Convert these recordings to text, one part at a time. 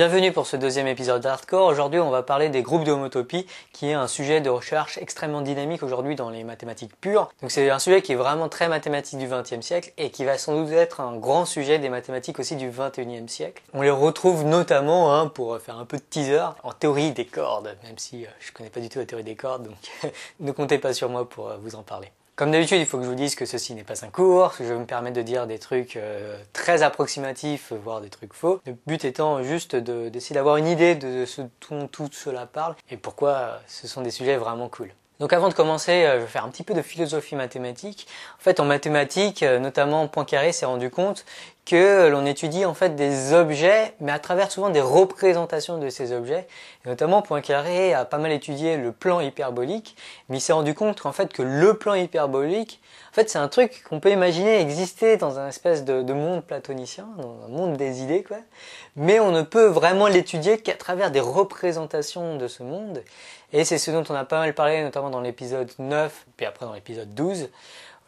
Bienvenue pour ce deuxième épisode d'Hardcore. Aujourd'hui, on va parler des groupes de homotopie, qui est un sujet de recherche extrêmement dynamique aujourd'hui dans les mathématiques pures. Donc c'est un sujet qui est vraiment très mathématique du XXe siècle et qui va sans doute être un grand sujet des mathématiques aussi du XXIe siècle. On les retrouve notamment, hein, pour faire un peu de teaser, en théorie des cordes, même si euh, je connais pas du tout la théorie des cordes, donc ne comptez pas sur moi pour euh, vous en parler. Comme d'habitude, il faut que je vous dise que ceci n'est pas un cours, que je vais me permettre de dire des trucs euh, très approximatifs, voire des trucs faux. Le but étant juste d'essayer d'avoir une idée de ce dont tout cela parle et pourquoi ce sont des sujets vraiment cool. Donc avant de commencer, euh, je vais faire un petit peu de philosophie mathématique. En fait, en mathématiques, euh, notamment Poincaré s'est rendu compte que l'on étudie en fait des objets, mais à travers souvent des représentations de ces objets. Et notamment Poincaré a pas mal étudié le plan hyperbolique, mais il s'est rendu compte qu'en fait que le plan hyperbolique, en fait c'est un truc qu'on peut imaginer exister dans un espèce de, de, monde platonicien, dans un monde des idées quoi, mais on ne peut vraiment l'étudier qu'à travers des représentations de ce monde. Et c'est ce dont on a pas mal parlé, notamment dans l'épisode 9, puis après dans l'épisode 12.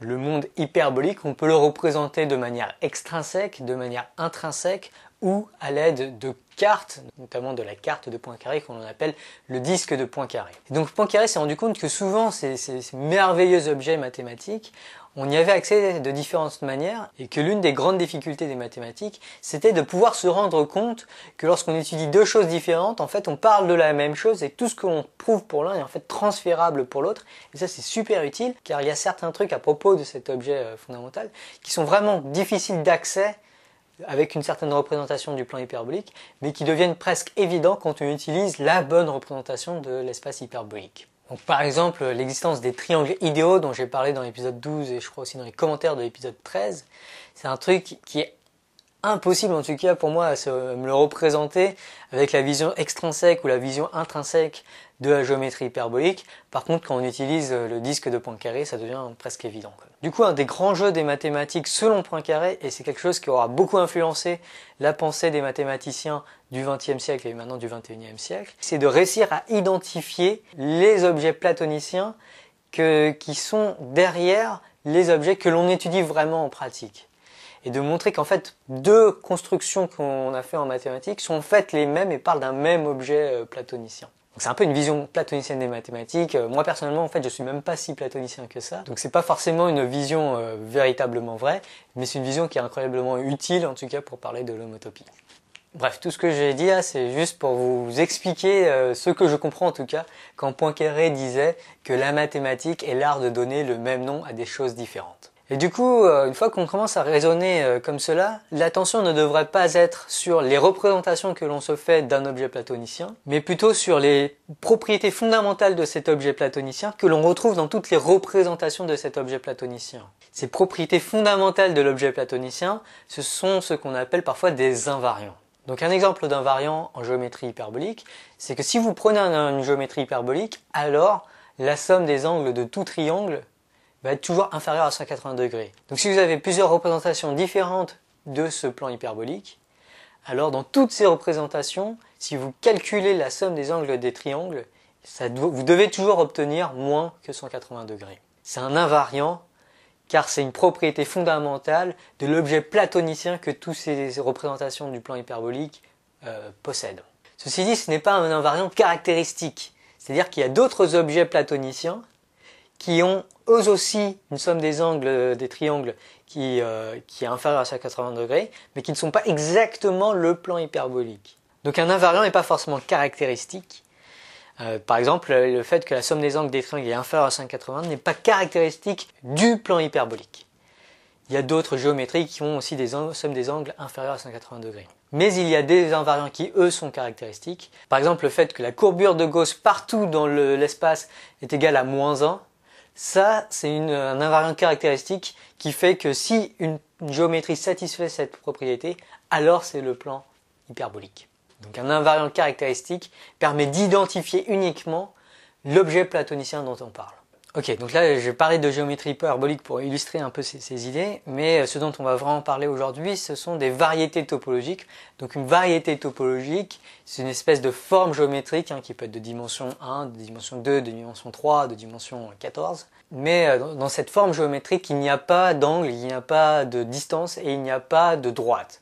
Le monde hyperbolique, on peut le représenter de manière extrinsèque, de manière intrinsèque, ou à l'aide de cartes, notamment de la carte de Poincaré qu'on appelle le disque de Poincaré. Et donc Poincaré s'est rendu compte que souvent ces, merveilleux objets mathématiques, on y avait accès de différentes manières et que l'une des grandes difficultés des mathématiques, c'était de pouvoir se rendre compte que lorsqu'on étudie deux choses différentes, en fait on parle de la même chose et tout ce qu'on prouve pour l'un est en fait transférable pour l'autre. Et ça c'est super utile car il y a certains trucs à propos de cet objet euh, fondamental qui sont vraiment difficiles d'accès avec une certaine représentation du plan hyperbolique, mais qui deviennent presque évidents quand on utilise la bonne représentation de l'espace hyperbolique. Donc, par exemple, l'existence des triangles idéaux dont j'ai parlé dans l'épisode 12 et je crois aussi dans les commentaires de l'épisode 13, c'est un truc qui est impossible en tout cas pour moi à me le représenter avec la vision extrinsèque ou la vision intrinsèque de la géométrie hyperbolique. Par contre, quand on utilise le disque de Poincaré, ça devient presque évident. Du coup, un des grands jeux des mathématiques selon Poincaré, et c'est quelque chose qui aura beaucoup influencé la pensée des mathématiciens du XXe siècle et maintenant du XXIe siècle, c'est de réussir à identifier les objets platoniciens qui sont derrière les objets que l'on étudie vraiment en pratique et de montrer qu'en fait deux constructions qu'on a fait en mathématiques sont en fait les mêmes et parlent d'un même objet euh, platonicien. C'est un peu une vision platonicienne des mathématiques. Euh, moi personnellement, en fait, je suis même pas si platonicien que ça. Donc c'est pas forcément une vision euh, véritablement vraie, mais c'est une vision qui est incroyablement utile, en tout cas, pour parler de l'homotopie. Bref, tout ce que j'ai dit là, c'est juste pour vous expliquer ce que je comprends en tout cas quand Poincaré disait que la mathématique est l'art de donner le même nom à des choses différentes. Et du coup, euh, une fois qu'on commence à raisonner euh, comme cela, l'attention ne devrait pas être sur les représentations que l'on se fait d'un objet platonicien, mais plutôt sur les propriétés fondamentales de cet objet platonicien que l'on retrouve dans toutes les représentations de cet objet platonicien. Ces propriétés fondamentales de l'objet platonicien, ce sont ce qu'on appelle parfois des invariants. Donc un exemple d'invariant en géométrie hyperbolique, c'est que si vous prenez une géométrie hyperbolique, alors la somme des angles de tout triangle va être toujours inférieur à 180 degrés. Donc si vous avez plusieurs représentations différentes de ce plan hyperbolique, alors dans toutes ces représentations, si vous calculez la somme des angles des triangles, vous devez toujours obtenir moins que 180 degrés. C'est un invariant car c'est une propriété fondamentale de l'objet platonicien que toutes ces représentations du plan hyperbolique euh, possèdent. Ceci dit, ce n'est pas un invariant caractéristique, c'est-à-dire qu'il y a d'autres objets platoniciens qui ont eux aussi une somme des angles des triangles qui, euh, qui est inférieure à 180 degrés, mais qui ne sont pas exactement le plan hyperbolique. Donc un invariant n'est pas forcément caractéristique. Euh, par exemple, le fait que la somme des angles des triangles est inférieure à 180 n'est pas caractéristique du plan hyperbolique. Il y a d'autres géométries qui ont aussi des sommes des angles inférieures à 180 degrés. Mais il y a des invariants qui, eux, sont caractéristiques. Par exemple, le fait que la courbure de Gauss partout dans l'espace est égale à moins 1, ça, c'est un invariant caractéristique qui fait que si une, géométrie satisfait cette propriété, alors c'est le plan hyperbolique. Donc un invariant caractéristique permet d'identifier uniquement l'objet platonicien dont on parle. Ok, donc là je parler de géométrie hyperbolique pour illustrer un peu ces, idées, mais euh, ce dont on va vraiment parler aujourd'hui, ce sont des variétés topologiques. Donc une variété topologique, c'est une espèce de forme géométrique hein, qui peut être de dimension 1, de dimension 2, de dimension 3, de dimension 14. Mais euh, dans cette forme géométrique, il n'y a pas d'angle, il n'y a pas de distance et il n'y a pas de droite.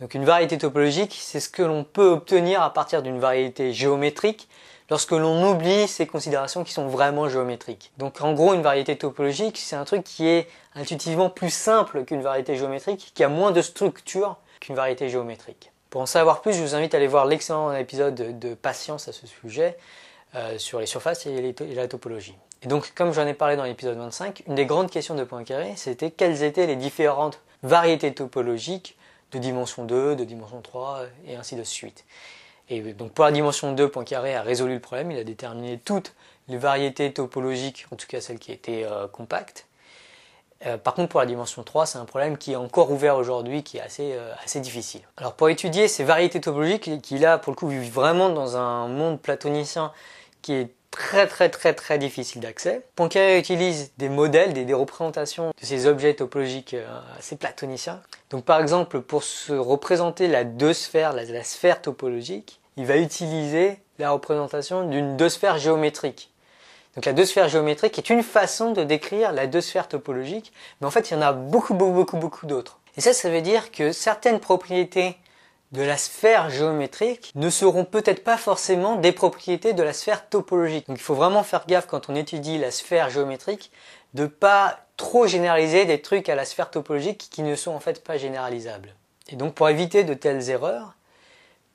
Donc une variété topologique, c'est ce que l'on peut obtenir à partir d'une variété géométrique lorsque l'on oublie ces considérations qui sont vraiment géométriques. Donc en gros, une variété topologique, c'est un truc qui est intuitivement plus simple qu'une variété géométrique, qui a moins de structure qu'une variété géométrique. Pour en savoir plus, je vous invite à aller voir l'excellent épisode de Patience à ce sujet euh, sur les surfaces et, la topologie. Et donc, comme j'en ai parlé dans l'épisode 25, une des grandes questions de Poincaré, c'était quelles étaient les différentes variétés topologiques de dimension 2, de dimension 3, et ainsi de suite. Et donc pour la dimension 2, Poincaré a résolu le problème, il a déterminé toutes les variétés topologiques, en tout cas celles qui étaient euh, compactes. Euh, par contre pour la dimension 3, c'est un problème qui est encore ouvert aujourd'hui, qui est assez, euh, assez difficile. Alors pour étudier ces variétés topologiques, qui là pour le coup vivent vraiment dans un monde platonicien qui est très très très très difficile d'accès. Poincaré utilise des modèles, des, représentations de ces objets topologiques assez platoniciens. Donc par exemple, pour se représenter la deux sphères, la, sphère topologique, il va utiliser la représentation d'une deux sphère géométrique. Donc la deux sphère géométrique est une façon de décrire la deux sphère topologique, mais en fait il y en a beaucoup beaucoup beaucoup beaucoup d'autres. Et ça, ça veut dire que certaines propriétés de la sphère géométrique ne seront peut-être pas forcément des propriétés de la sphère topologique. Donc il faut vraiment faire gaffe quand on étudie la sphère géométrique de pas trop généraliser des trucs à la sphère topologique qui ne sont en fait pas généralisables. Et donc pour éviter de telles erreurs,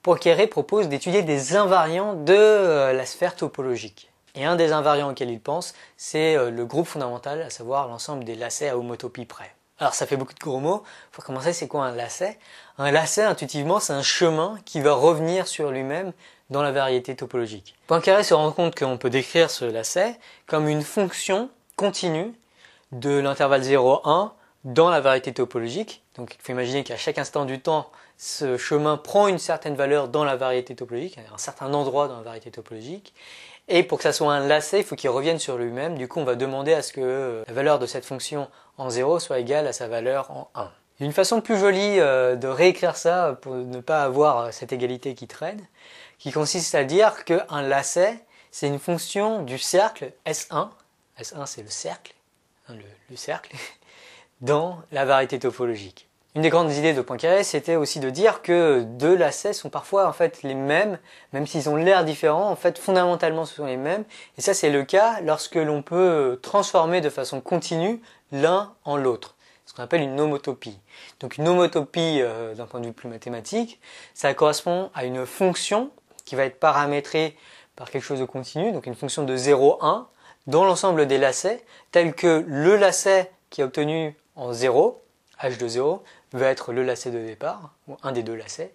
Poincaré propose d'étudier des invariants de euh, la sphère topologique. Et un des invariants auxquels il pense, c'est euh, le groupe fondamental, à savoir l'ensemble des lacets à homotopie près. Alors ça fait beaucoup de gros mots. Pour commencer, c'est quoi un lacet? Un lacet, intuitivement, c'est un chemin qui va revenir sur lui-même dans la variété topologique. Poincaré se rend compte qu'on peut décrire ce lacet comme une fonction continue de l'intervalle 0,1 dans la variété topologique. Donc il faut imaginer qu'à chaque instant du temps, ce chemin prend une certaine valeur dans la variété topologique, un certain endroit dans la variété topologique. Et pour que ça soit un lacet, il faut qu'il revienne sur lui-même. Du coup, on va demander à ce que la valeur de cette fonction en 0 soit égale à sa valeur en 1. Une façon plus jolie euh, de réécrire ça pour ne pas avoir cette égalité qui traîne, qui consiste à dire qu'un lacet, c'est une fonction du cercle S1. S1, c'est le cercle, hein, le, cercle, dans la variété topologique. Une des grandes idées de Poincaré, c'était aussi de dire que deux lacets sont parfois en fait les mêmes, même s'ils ont l'air différents, en fait fondamentalement ce sont les mêmes. Et ça c'est le cas lorsque l'on peut transformer de façon continue l'un en l'autre, ce qu'on appelle une homotopie. Donc une homotopie euh, d'un point de vue plus mathématique, ça correspond à une fonction qui va être paramétrée par quelque chose de continu, donc une fonction de 0, 1, dans l'ensemble des lacets, tel que le lacet qui est obtenu en 0, h de 0, va être le lacet de départ, ou un des deux lacets,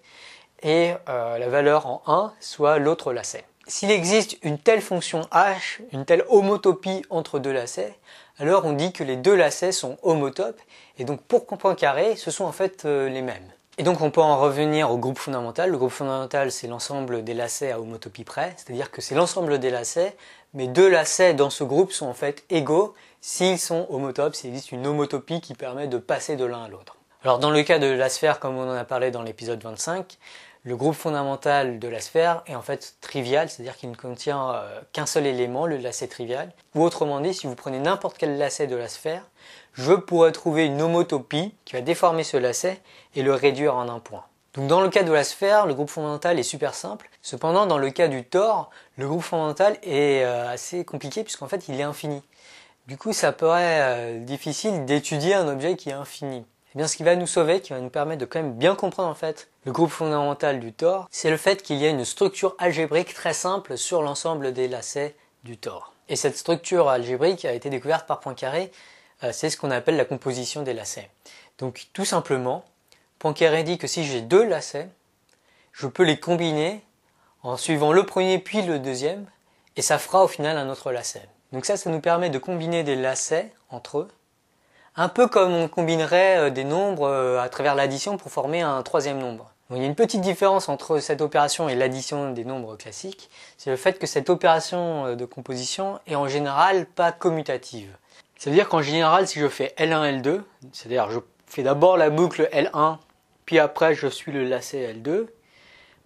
et euh, la valeur en 1 soit l'autre lacet. S'il existe une telle fonction h, une telle homotopie entre deux lacets, alors on dit que les deux lacets sont homotopes, et donc pour carré, ce sont en fait euh, les mêmes. Et donc on peut en revenir au groupe fondamental. Le groupe fondamental, c'est l'ensemble des lacets à homotopie près, c'est-à-dire que c'est l'ensemble des lacets, mais deux lacets dans ce groupe sont en fait égaux s'ils sont homotopes, s'il existe une homotopie qui permet de passer de l'un à l'autre. Alors dans le cas de la sphère, comme on en a parlé dans l'épisode 25, le groupe fondamental de la sphère est en fait trivial, c'est-à-dire qu'il ne contient euh, qu'un seul élément, le lacet trivial. Ou autrement dit, si vous prenez n'importe quel lacet de la sphère, je pourrais trouver une homotopie qui va déformer ce lacet et le réduire en un point. Donc dans le cas de la sphère, le groupe fondamental est super simple. Cependant, dans le cas du tore, le groupe fondamental est euh, assez compliqué puisqu'en fait il est infini. Du coup, ça paraît euh, difficile d'étudier un objet qui est infini. Eh bien, ce qui va nous sauver, qui va nous permettre de quand même bien comprendre en fait le groupe fondamental du Tor, c'est le fait qu'il y a une structure algébrique très simple sur l'ensemble des lacets du Tor. Et cette structure algébrique a été découverte par Poincaré, euh, c'est ce qu'on appelle la composition des lacets. Donc tout simplement, Poincaré dit que si j'ai deux lacets, je peux les combiner en suivant le premier puis le deuxième, et ça fera au final un autre lacet. Donc ça, ça nous permet de combiner des lacets entre eux, un peu comme on combinerait euh, des nombres euh, à travers l'addition pour former un troisième nombre. il y a une petite différence entre cette opération et l'addition des nombres classiques, c'est le fait que cette opération euh, de composition est en général pas commutative. Ça veut dire qu'en général, si je fais L1, L2, c'est-à-dire je fais d'abord la boucle L1, puis après je suis le lacet L2,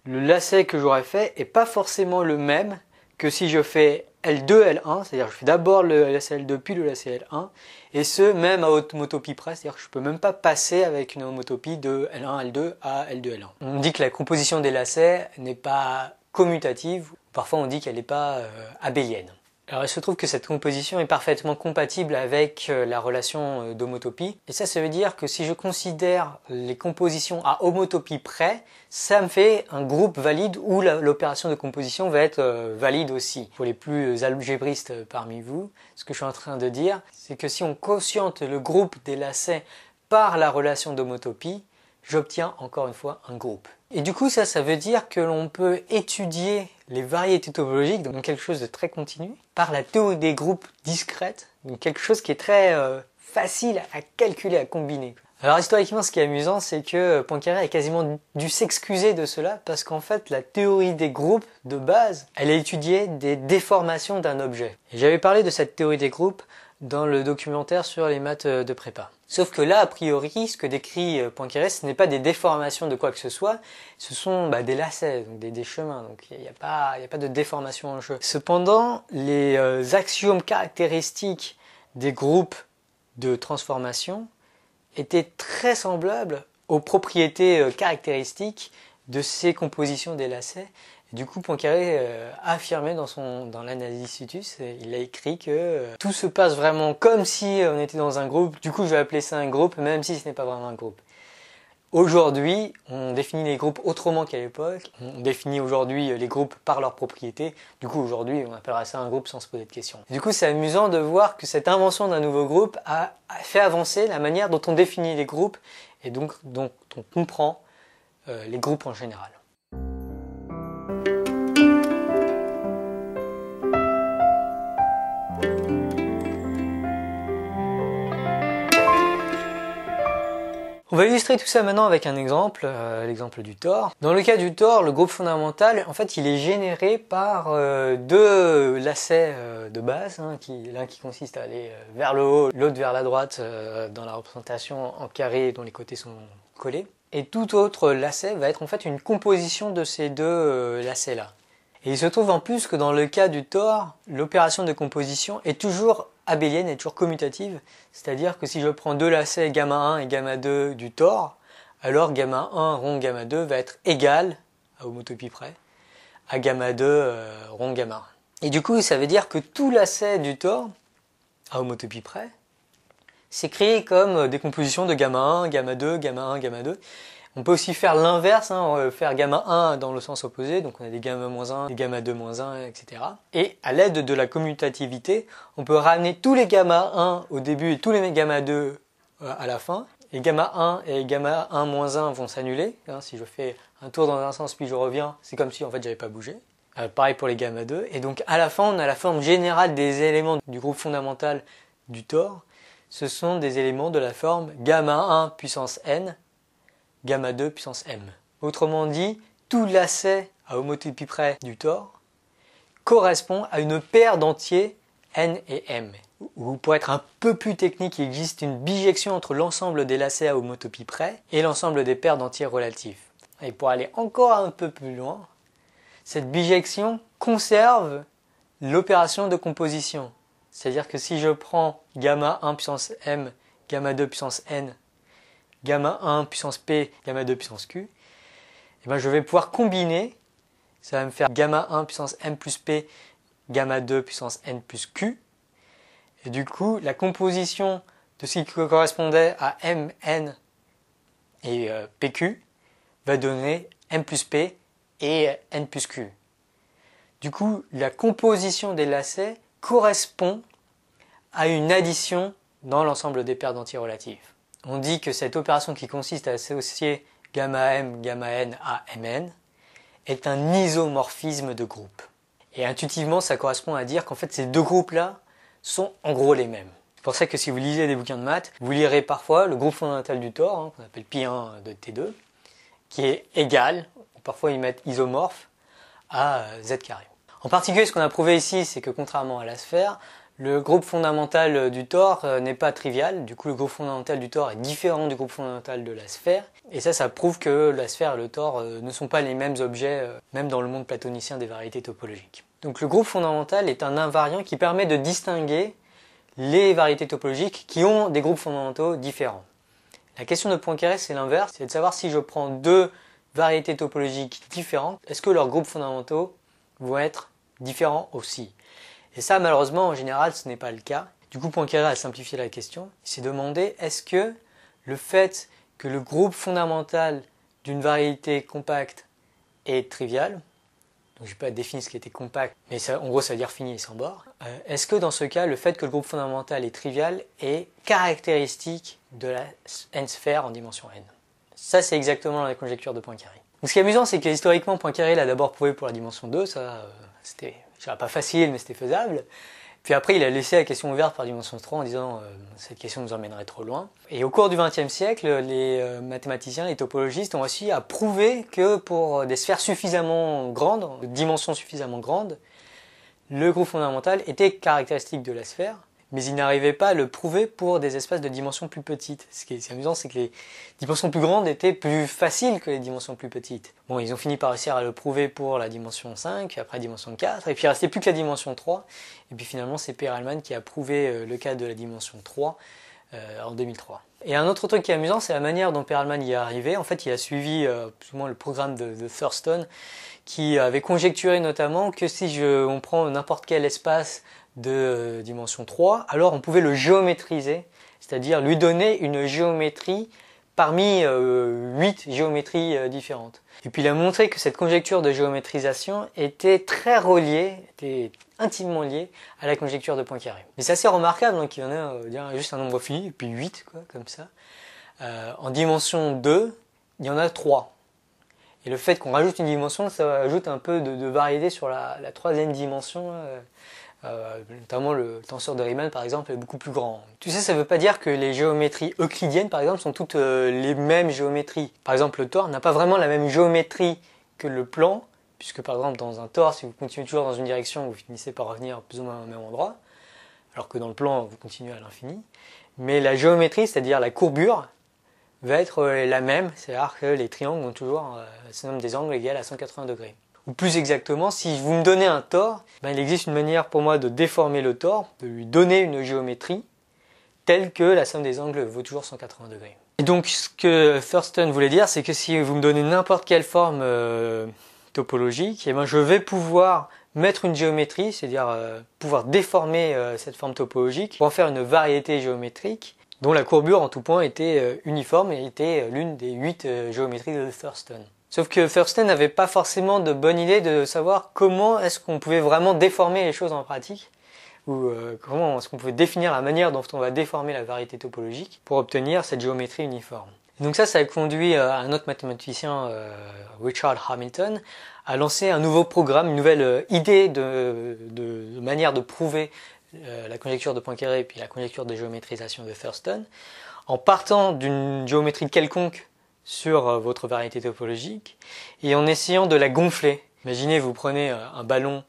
le lacet que j'aurais fait est pas forcément le même que si je fais L2, L1, c'est-à-dire je fais d'abord le LCL2 puis le LCL1, et ce même à homotopie près, c'est-à-dire que je peux même pas passer avec une homotopie de L1, L2 à L2, L1. On dit que la composition des lacets n'est pas commutative, parfois on dit qu'elle n'est pas euh, abélienne. Alors il se trouve que cette composition est parfaitement compatible avec euh, la relation euh, d'homotopie. Et ça, ça veut dire que si je considère les compositions à homotopie près, ça me fait un groupe valide où l'opération de composition va être euh, valide aussi. Pour les plus algébristes parmi vous, ce que je suis en train de dire, c'est que si on quotiente le groupe des lacets par la relation d'homotopie, j'obtiens encore une fois un groupe. Et du coup, ça, ça veut dire que l'on peut étudier les variétés topologiques, donc quelque chose de très continu, par la théorie des groupes discrètes, donc quelque chose qui est très euh, facile à calculer, à combiner. Alors historiquement, ce qui est amusant, c'est que Poincaré a quasiment dû s'excuser de cela parce qu'en fait, la théorie des groupes de base, elle a étudié des déformations d'un objet. Et j'avais parlé de cette théorie des groupes dans le documentaire sur les maths de prépa. Sauf que là, a priori, ce que décrit euh, Poincaré, ce n'est pas des déformations de quoi que ce soit, ce sont bah, des lacets, donc des, chemins, donc il n'y a, pas, de déformation en jeu. Cependant, les euh, axiomes caractéristiques des groupes de transformation étaient très semblables aux propriétés euh, caractéristiques de ces compositions des lacets, du coup, Poincaré euh, a affirmé dans, son, dans il a écrit que euh, tout se passe vraiment comme si on était dans un groupe. Du coup, je vais appeler ça un groupe, même si ce n'est pas vraiment un groupe. Aujourd'hui, on définit les groupes autrement qu'à l'époque. On définit aujourd'hui les groupes par leurs propriétés. Du coup, aujourd'hui, on appellera ça un groupe sans se poser de questions. Du coup, c'est amusant de voir que cette invention d'un nouveau groupe a, fait avancer la manière dont on définit les groupes et donc dont on comprend euh, les groupes en général. On va illustrer tout ça maintenant avec un exemple, euh, l'exemple du Tor. Dans le cas du Tor, le groupe fondamental, en fait, est généré par euh, deux lacets euh, de base, hein, l'un qui consiste à aller vers le haut, l'autre vers la droite dans la représentation en carré dont les côtés sont collés. Et tout autre lacet va être en fait une composition de ces deux lacets-là. Et il se trouve en plus que dans le cas du Tor, l'opération de composition est toujours abélienne est toujours commutative, c'est-à-dire que si je prends deux lacets gamma 1 et gamma 2 du tor, alors gamma 1 rond gamma 2 va être égal, à homotopie près, à gamma 2 euh, rond gamma 1. Et du coup, ça veut dire que tout lacet du tor, à homotopie près, s'écrit comme des compositions de gamma 1, gamma 2, gamma 1, gamma 2. On peut aussi faire l'inverse, hein, faire gamma 1 dans le sens opposé, donc on a des gamma 1, des gamma 2 1, etc. Et à l'aide de la commutativité, on peut ramener tous les gamma 1 au début et tous les gamma 2 euh, à la fin. Et gamma 1 et gamma 1 moins 1 vont s'annuler. Hein, si je fais un tour dans un sens puis je reviens, c'est comme si en fait j'avais pas bougé. Euh, pareil pour les gamma 2. Et donc à la fin, on a la forme générale des éléments du groupe fondamental du tor. Ce sont des éléments de la forme gamma 1 puissance n gamma 2 puissance m. Autrement dit, tout lacet à homotopie près du tor correspond à une paire d'entiers n et m. Ou pour être un peu plus technique, il existe une bijection entre l'ensemble des lacets à homotopie près et l'ensemble des paires d'entiers relatifs. Et pour aller encore un peu plus loin, cette bijection conserve l'opération de composition. C'est-à-dire que si je prends gamma 1 puissance m, gamma 2 puissance n gamma 1 puissance P, gamma 2 puissance Q, et eh ben je vais pouvoir combiner, ça va me faire gamma 1 puissance M plus P, gamma 2 puissance N plus Q, et du coup la composition de ce qui correspondait à M, N et euh, PQ va donner M plus P et N plus Q. Du coup, la composition des lacets correspond à une addition dans l'ensemble des paires d'entiers relatifs on dit que cette opération qui consiste à associer gamma m, gamma n à mn est un isomorphisme de groupe. Et intuitivement, ça correspond à dire qu'en fait, ces deux groupes-là sont en gros les mêmes. C'est pour ça que si vous lisez des bouquins de maths, vous lirez parfois le groupe fondamental du tor, hein, qu'on appelle pi1 de T2, qui est égal, parfois ils mettent isomorphe, à z carré. En particulier, ce qu'on a prouvé ici, c'est que contrairement à la sphère, Le groupe fondamental du tor euh, n'est pas trivial, du coup le groupe fondamental du tor est différent du groupe fondamental de la sphère, et ça, ça prouve que la sphère et le tor euh, ne sont pas les mêmes objets, euh, même dans le monde platonicien des variétés topologiques. Donc le groupe fondamental est un invariant qui permet de distinguer les variétés topologiques qui ont des groupes fondamentaux différents. La question de Poincaré, c'est l'inverse, c'est de savoir si je prends deux variétés topologiques différentes, est-ce que leurs groupes fondamentaux vont être différents aussi? Et ça, malheureusement, en général, ce n'est pas le cas. Du coup, Poincaré a simplifié la question. Il s'est demandé est-ce que le fait que le groupe fondamental d'une variété compacte est trivial, donc je n'ai pas défini ce qui était compact, mais en gros ça veut dire fini et sans bord, euh, est-ce que dans ce cas, le fait que le groupe fondamental est trivial est caractéristique de la n-sphère en dimension n? Ça, c'est exactement la conjecture de Poincaré. Donc, ce qui est amusant, c'est que historiquement, Poincaré l'a d'abord prouvé pour la dimension 2, ça, euh, c'était pas facile, mais c'était faisable. Puis après, il a laissé la question ouverte par dimension 3 en disant euh, cette question nous emmènerait trop loin. Et au cours du XXe siècle, les euh, mathématiciens, les topologistes ont aussi à prouver que pour des sphères suffisamment grandes, de dimensions suffisamment grandes, le groupe fondamental était caractéristique de la sphère mais ils n'arrivaient pas à le prouver pour des espaces de dimensions plus petites. Ce qui est amusant, c'est que les dimensions plus grandes étaient plus faciles que les dimensions plus petites. Bon, ils ont fini par réussir à le prouver pour la dimension 5, après la dimension 4, et puis il restait plus que la dimension 3. Et puis finalement, c'est Perelman qui a prouvé euh, le cas de la dimension 3 euh, en 2003. Et un autre truc qui est amusant, c'est la manière dont Perelman y est arrivé. En fait, il a suivi euh, le programme de, Thurston, qui avait conjecturé notamment que si on prend n'importe quel espace de euh, dimension 3, alors on pouvait le géométriser, c'est-à-dire lui donner une géométrie parmi euh, 8 géométries euh, différentes. Et puis il a montré que cette conjecture de géométrisation était très reliée, était intimement liée à la conjecture de Poincaré. Mais c'est assez remarquable, donc il y en a euh, juste un nombre fini, et puis 8, quoi, comme ça. en dimension 2, il y en a 3. Et le fait qu'on rajoute une dimension, ça ajoute un peu de, variété sur la troisième dimension. Euh, notamment le tenseur de Riemann par exemple est beaucoup plus grand. Tu sais, ça ne veut pas dire que les géométries euclidiennes par exemple sont toutes euh, les mêmes géométries. Par exemple, le tor n'a pas vraiment la même géométrie que le plan, puisque par exemple dans un tor, si vous continuez toujours dans une direction, vous finissez par revenir plus ou moins au même endroit, alors que dans le plan, vous continuez à l'infini. Mais la géométrie, c'est-à-dire la courbure, va être euh, la même, c'est-à-dire que les triangles ont toujours un des angles égal à 180 degrés. Ou plus exactement, si vous me donnez un tore, ben, il existe une manière pour moi de déformer le tore, de lui donner une géométrie telle que la somme des angles vaut toujours 180 degrés. Et donc ce que Thurston voulait dire, c'est que si vous me donnez n'importe quelle forme euh, topologique, eh ben, je vais pouvoir mettre une géométrie, c'est-à-dire euh, pouvoir déformer euh, cette forme topologique pour en faire une variété géométrique dont la courbure en tout point était uniforme et était l'une des huit géométries de Thurston. Sauf que Thurston n'avait pas forcément de bonne idée de savoir comment est-ce qu'on pouvait vraiment déformer les choses en pratique, ou euh, comment est-ce qu'on pouvait définir la manière dont on va déformer la variété topologique pour obtenir cette géométrie uniforme. donc ça, ça a conduit euh, un autre mathématicien, euh, Richard Hamilton, à lancer un nouveau programme, une nouvelle idée de, de, manière de prouver la conjecture de Poincaré et puis la conjecture de géométrisation de Thurston, en partant d'une géométrie quelconque sur euh, votre variété topologique et en essayant de la gonfler. Imaginez, vous prenez euh, un ballon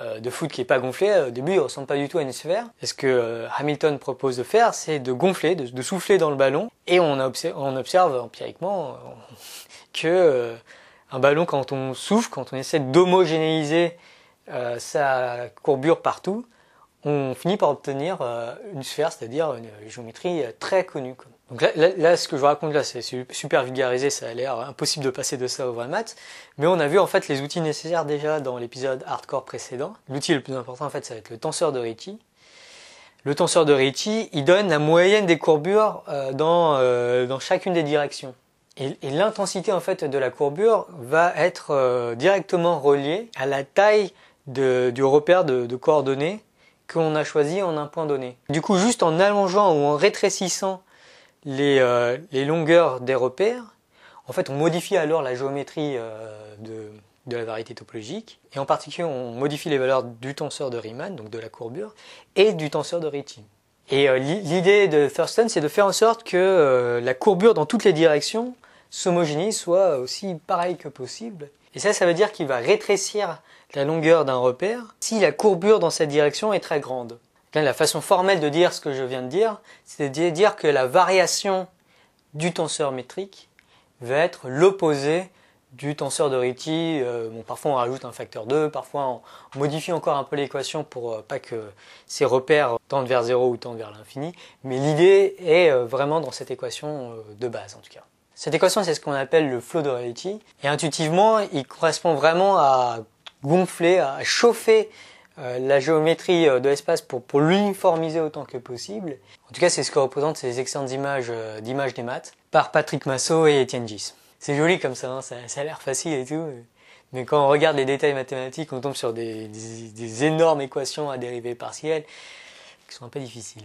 euh, de foot qui n'est pas gonflé, au début il ressemble pas du tout à une sphère. Ce que Hamilton propose de faire, c'est de gonfler, de, souffler dans le ballon, et on observe, empiriquement que un ballon, quand on souffle, quand on essaie d'homogénéiser sa courbure partout, on finit par obtenir une sphère, c'est-à-dire une géométrie très connue. Donc là, ce que je vous raconte là, c'est super vulgarisé, ça a l'air impossible de passer de ça au vrai maths, mais on a vu en fait les outils nécessaires déjà dans l'épisode hardcore précédent. L'outil le plus important en fait, ça va être le tenseur de Ricci. Le tenseur de Ricci, il donne la moyenne des courbures euh, dans, euh, dans chacune des directions. Et, l'intensité en fait de la courbure va être euh, directement reliée à la taille du repère de coordonnées qu'on a choisi en un point donné. Du coup, juste en allongeant ou en rétrécissant euh, les, longueurs des repères, en fait, on modifie alors la géométrie euh, de, la variété topologique, et en particulier, on modifie les valeurs du tenseur de Riemann, donc de la courbure, et du tenseur de Ricci. Et euh, l'idée de Thurston, c'est de faire en sorte que la courbure dans toutes les directions s'homogénise, soit aussi pareille que possible. Et ça, ça veut dire qu'il va rétrécir la longueur d'un repère si la courbure dans cette direction est très grande. La façon formelle de dire ce que je viens de dire, c'est de dire que la variation du tenseur métrique va être l'opposé du tenseur de Ricci. Euh, bon, parfois on rajoute un facteur 2, parfois on modifie encore un peu l'équation pour euh, pas que ces repères tendent vers 0 ou tendent vers l'infini. Mais l'idée est euh, vraiment dans cette équation de base en tout cas. Cette équation c'est ce qu'on appelle le flow de Ricci. Et intuitivement il correspond vraiment à gonfler, à chauffer la géométrie de l'espace pour, pour l'uniformiser autant que possible. En tout cas, c'est ce que représentent ces excellentes images d'images des maths par Patrick Massot et Étienne Gis c'est joli comme ça, hein, ça, ça, a l'air facile et tout. Mais quand on regarde les détails mathématiques, on tombe sur des, des, des énormes équations à dérivées partielles qui sont un peu difficiles.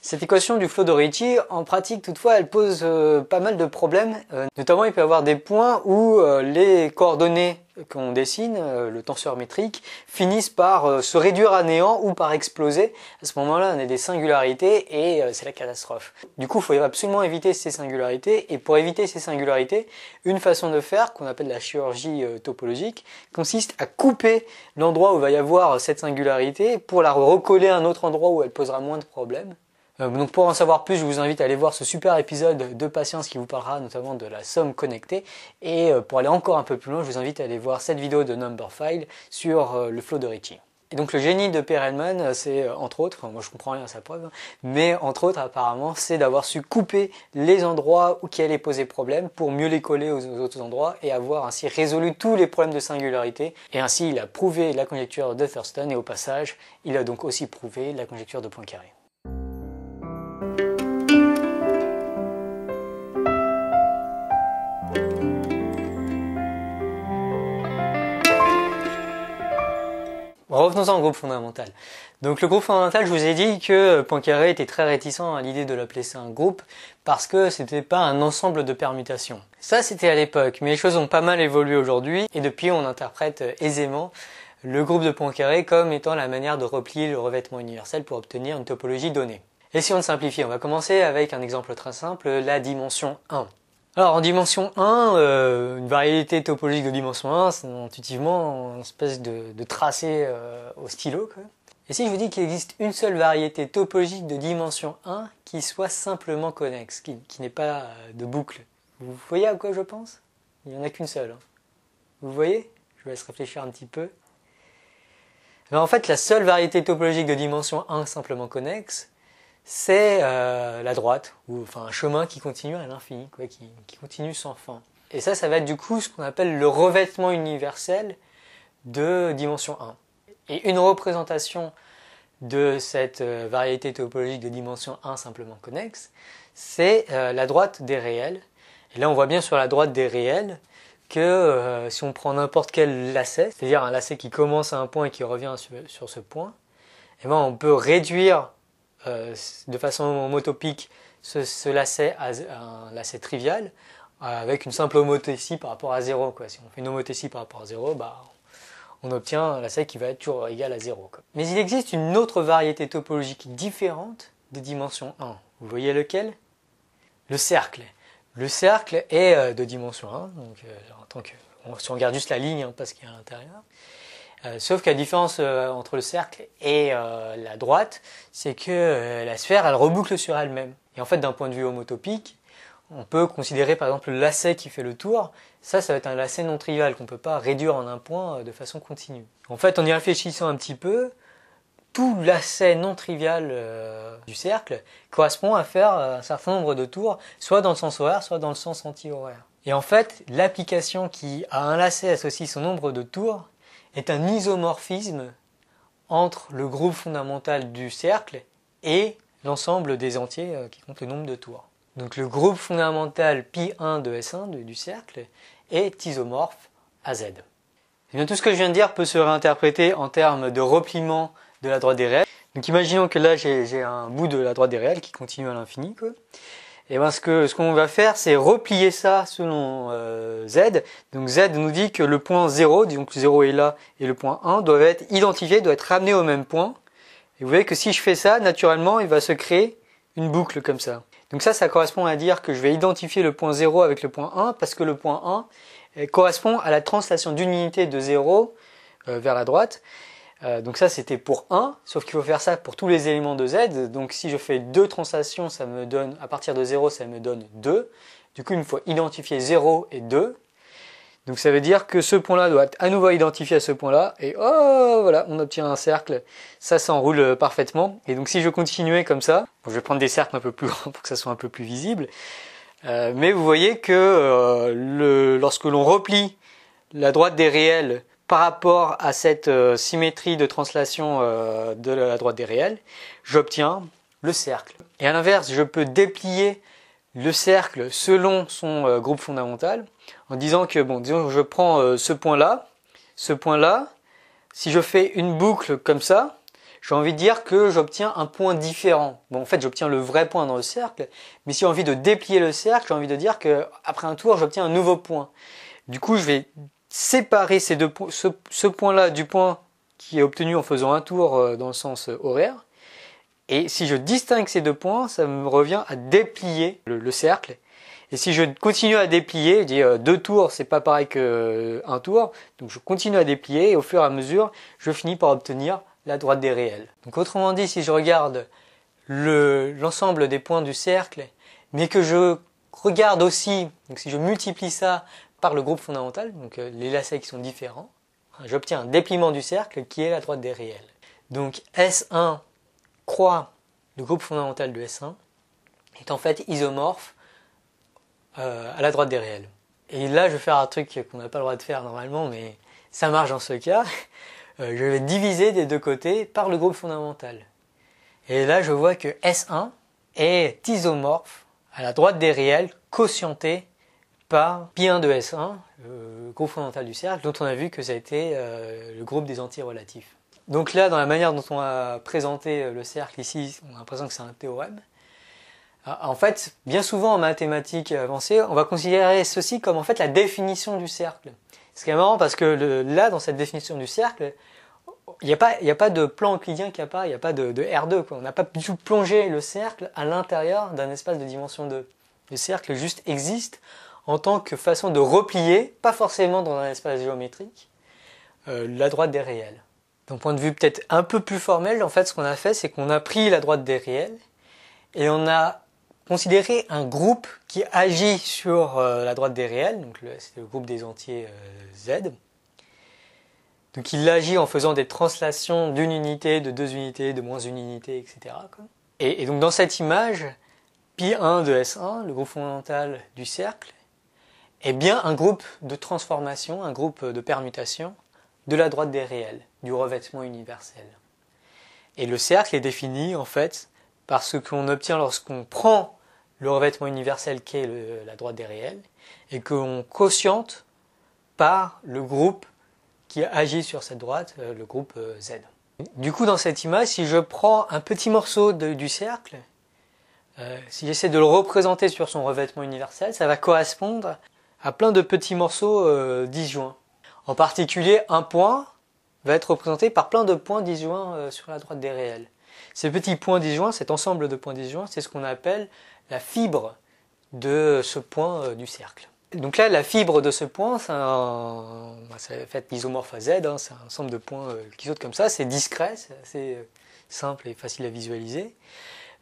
Cette équation du flot de Ricci, en pratique toutefois, elle pose euh, pas mal de problèmes. Euh, notamment, il peut y avoir des points où euh, les coordonnées qu'on dessine, le tenseur métrique, finissent par se réduire à néant ou par exploser. À ce moment-là, on a des singularités et c'est la catastrophe. Du coup, il faut absolument éviter ces singularités. Et pour éviter ces singularités, une façon de faire, qu'on appelle la chirurgie topologique, consiste à couper l'endroit où va y avoir cette singularité pour la recoller à un autre endroit où elle posera moins de problèmes. Euh, donc pour en savoir plus, je vous invite à aller voir ce super épisode de Patience qui vous parlera notamment de la somme connectée. Et euh, pour aller encore un peu plus loin, je vous invite à aller voir cette vidéo de Numberphile sur euh, le flow de Ricci. Et donc le génie de Perelman, c'est entre autres, moi je comprends rien à sa preuve, mais entre autres apparemment, c'est d'avoir su couper les endroits où qui allaient poser problème pour mieux les coller aux autres endroits et avoir ainsi résolu tous les problèmes de singularité. Et ainsi il a prouvé la conjecture de Thurston et au passage, il a donc aussi prouvé la conjecture de Poincaré. Revenons-en au groupe fondamental. Donc le groupe fondamental, je vous ai dit que Poincaré était très réticent à l'idée de l'appeler ça un groupe parce que c'était pas un ensemble de permutations. Ça c'était à l'époque, mais les choses ont pas mal évolué aujourd'hui et depuis on interprète aisément le groupe de Poincaré comme étant la manière de replier le revêtement universel pour obtenir une topologie donnée. Et si on simplifie, on va commencer avec un exemple très simple, la dimension 1. Alors en dimension 1, euh, une variété topologique de dimension 1, c'est intuitivement une espèce de, tracé euh, au stylo. Et si je vous dis qu'il existe une seule variété topologique de dimension 1 qui soit simplement connexe, qui, n'est pas euh, de boucle, vous voyez à quoi je pense? Il n'y en a qu'une seule. Hein. Vous voyez? Je vous laisse réfléchir un petit peu. en fait, la seule variété topologique de dimension 1 simplement connexe, c'est euh, la droite, ou enfin un chemin qui continue à l'infini, quoi, qui, qui, continue sans fin. Et ça, ça va être du coup ce qu'on appelle le revêtement universel de dimension 1. Et une représentation de cette euh, variété topologique de dimension 1 simplement connexe, c'est euh, la droite des réels. Et là, on voit bien sur la droite des réels que si on prend n'importe quel lacet, c'est-à-dire un lacet qui commence à un point et qui revient sur, sur ce point, eh ben, on peut réduire euh, de façon homotopique ce, lacet à, un lacet trivial avec une simple homothétie par rapport à 0. Quoi. Si on fait une homothétie par rapport à 0, bah, on obtient un lacet qui va être toujours égal à 0. Mais il existe une autre variété topologique différente de dimension 1. Vous voyez lequel? Le cercle. Le cercle est euh, de dimension 1, donc euh, en tant que, si on regarde juste la ligne, hein, parce qu'il y a à l'intérieur. Euh, sauf la différence euh, entre le cercle et euh, la droite, c'est que la sphère, elle reboucle sur elle-même. Et en fait, d'un point de vue homotopique, on peut considérer par exemple le lacet qui fait le tour. Ça, ça va être un lacet non trivial qu'on ne peut pas réduire en un point de façon continue. En fait, en y réfléchissant un petit peu, tout lacet non trivial du cercle correspond à faire un certain nombre de tours, soit dans le sens horaire, soit dans le sens anti-horaire. Et en fait, l'application qui a un lacet associe son nombre de tours, est un isomorphisme entre le groupe fondamental du cercle et l'ensemble des entiers euh, qui comptent le nombre de tours. Donc le groupe fondamental pi1 de S1 du cercle est isomorphe à Z. Et eh bien, tout ce que je viens de dire peut se réinterpréter en termes de repliement de la droite des réels. Donc imaginons que là j'ai un bout de la droite des réels qui continue à l'infini. Et ben ce que ce qu'on va faire, c'est replier ça selon euh, z. Donc z nous dit que le point 0, donc 0 est là, et le point 1 doivent être identifiés, doivent être ramenés au même point. Et vous voyez que si je fais ça, naturellement, il va se créer une boucle comme ça. Donc ça, ça correspond à dire que je vais identifier le point 0 avec le point 1, parce que le point 1 correspond à la translation d'une unité de 0 euh, vers la droite. Euh, donc ça c'était pour 1, sauf qu'il faut faire ça pour tous les éléments de z. Donc si je fais deux translations, ça me donne, à partir de 0, ça me donne 2. Du coup, il me faut identifier 0 et 2. Donc ça veut dire que ce point-là doit être à nouveau identifié à ce point-là. Et oh, voilà, on obtient un cercle. Ça s'enroule parfaitement. Et donc si je continuais comme ça, je vais prendre des cercles un peu plus grands pour que ça soit un peu plus visible. Euh, mais vous voyez que euh, lorsque l'on replie la droite des réels par rapport à cette euh, symétrie de translation de la droite des réels, j'obtiens le cercle. Et à l'inverse, je peux déplier le cercle selon son groupe fondamental en disant que, bon, disons je prends ce point-là, ce point-là, si je fais une boucle comme ça, j'ai envie de dire que j'obtiens un point différent. Bon, en fait, j'obtiens le vrai point dans le cercle, mais si j'ai envie de déplier le cercle, j'ai envie de dire que après un tour, j'obtiens un nouveau point. Du coup, je vais séparer ces deux ce, ce point-là du point qui est obtenu en faisant un tour euh, dans le sens euh, horaire. Et si je distingue ces deux points, ça me revient à déplier le, cercle. Et si je continue à déplier, je dis euh, deux tours, c'est pas pareil que un tour, donc je continue à déplier et au fur et à mesure, je finis par obtenir la droite des réels. Donc autrement dit, si je regarde l'ensemble des points du cercle, mais que je regarde aussi, donc si je multiplie ça par le groupe fondamental, donc euh, les lacets qui sont différents, j'obtiens un dépliement du cercle qui est la droite des réels. Donc S1 croit le groupe fondamental de S1 est en fait isomorphe euh, à la droite des réels. Et là, je vais faire un truc qu'on n'a pas le droit de faire normalement, mais ça marche dans ce cas. Euh, je vais diviser des deux côtés par le groupe fondamental. Et là, je vois que S1 est isomorphe à la droite des réels quotienté par pi1 de S1, le groupe fondamental du cercle, dont on a vu que ça a été euh, le groupe des antirelatifs. Donc là, dans la manière dont on a présenté le cercle ici, on a l'impression que c'est un théorème. Ah, en fait, bien souvent en mathématiques avancées, on va considérer ceci comme en fait la définition du cercle. Ce qui est marrant parce que là, dans cette définition du cercle, il n'y a, pas, a pas de plan euclidien qui apparaît, il n'y a pas de, R2. Quoi. On n'a pas du tout plongé le cercle à l'intérieur d'un espace de dimension 2. Le cercle juste existe en tant que façon de replier, pas forcément dans un espace géométrique, euh, la droite des réels. D'un point de vue peut-être un peu plus formel, en fait, ce qu'on a fait, c'est qu'on a pris la droite des réels et on a considérer un groupe qui agit sur euh, la droite des réels, donc c'est le groupe des entiers euh, Z. Donc il agit en faisant des translations d'une unité, de deux unités, de moins une unité, etc. Et, donc dans cette image, pi1 de S1, le groupe fondamental du cercle, est bien un groupe de transformation, un groupe de permutation de la droite des réels, du revêtement universel. Et le cercle est défini en fait par ce qu'on obtient lorsqu'on prend le revêtement universel qu'est la droite des réels, et qu'on quotiente par le groupe qui agit sur cette droite, euh, le groupe euh, Z. Du coup, dans cette image, si je prends un petit morceau du cercle, euh, si j'essaie de le représenter sur son revêtement universel, ça va correspondre à plein de petits morceaux disjoints. En particulier, un point va être représenté par plein de points disjoints sur la droite des réels. Ces petits points disjoints, cet ensemble de points disjoints, c'est ce qu'on appelle la fibre de ce point euh, du cercle. Donc là, la fibre de ce point, c'est un, bah, fait l'isomorphe à Z, hein, c'est un ensemble de points euh, qui sautent comme ça, c'est discret, c'est assez euh, simple et facile à visualiser.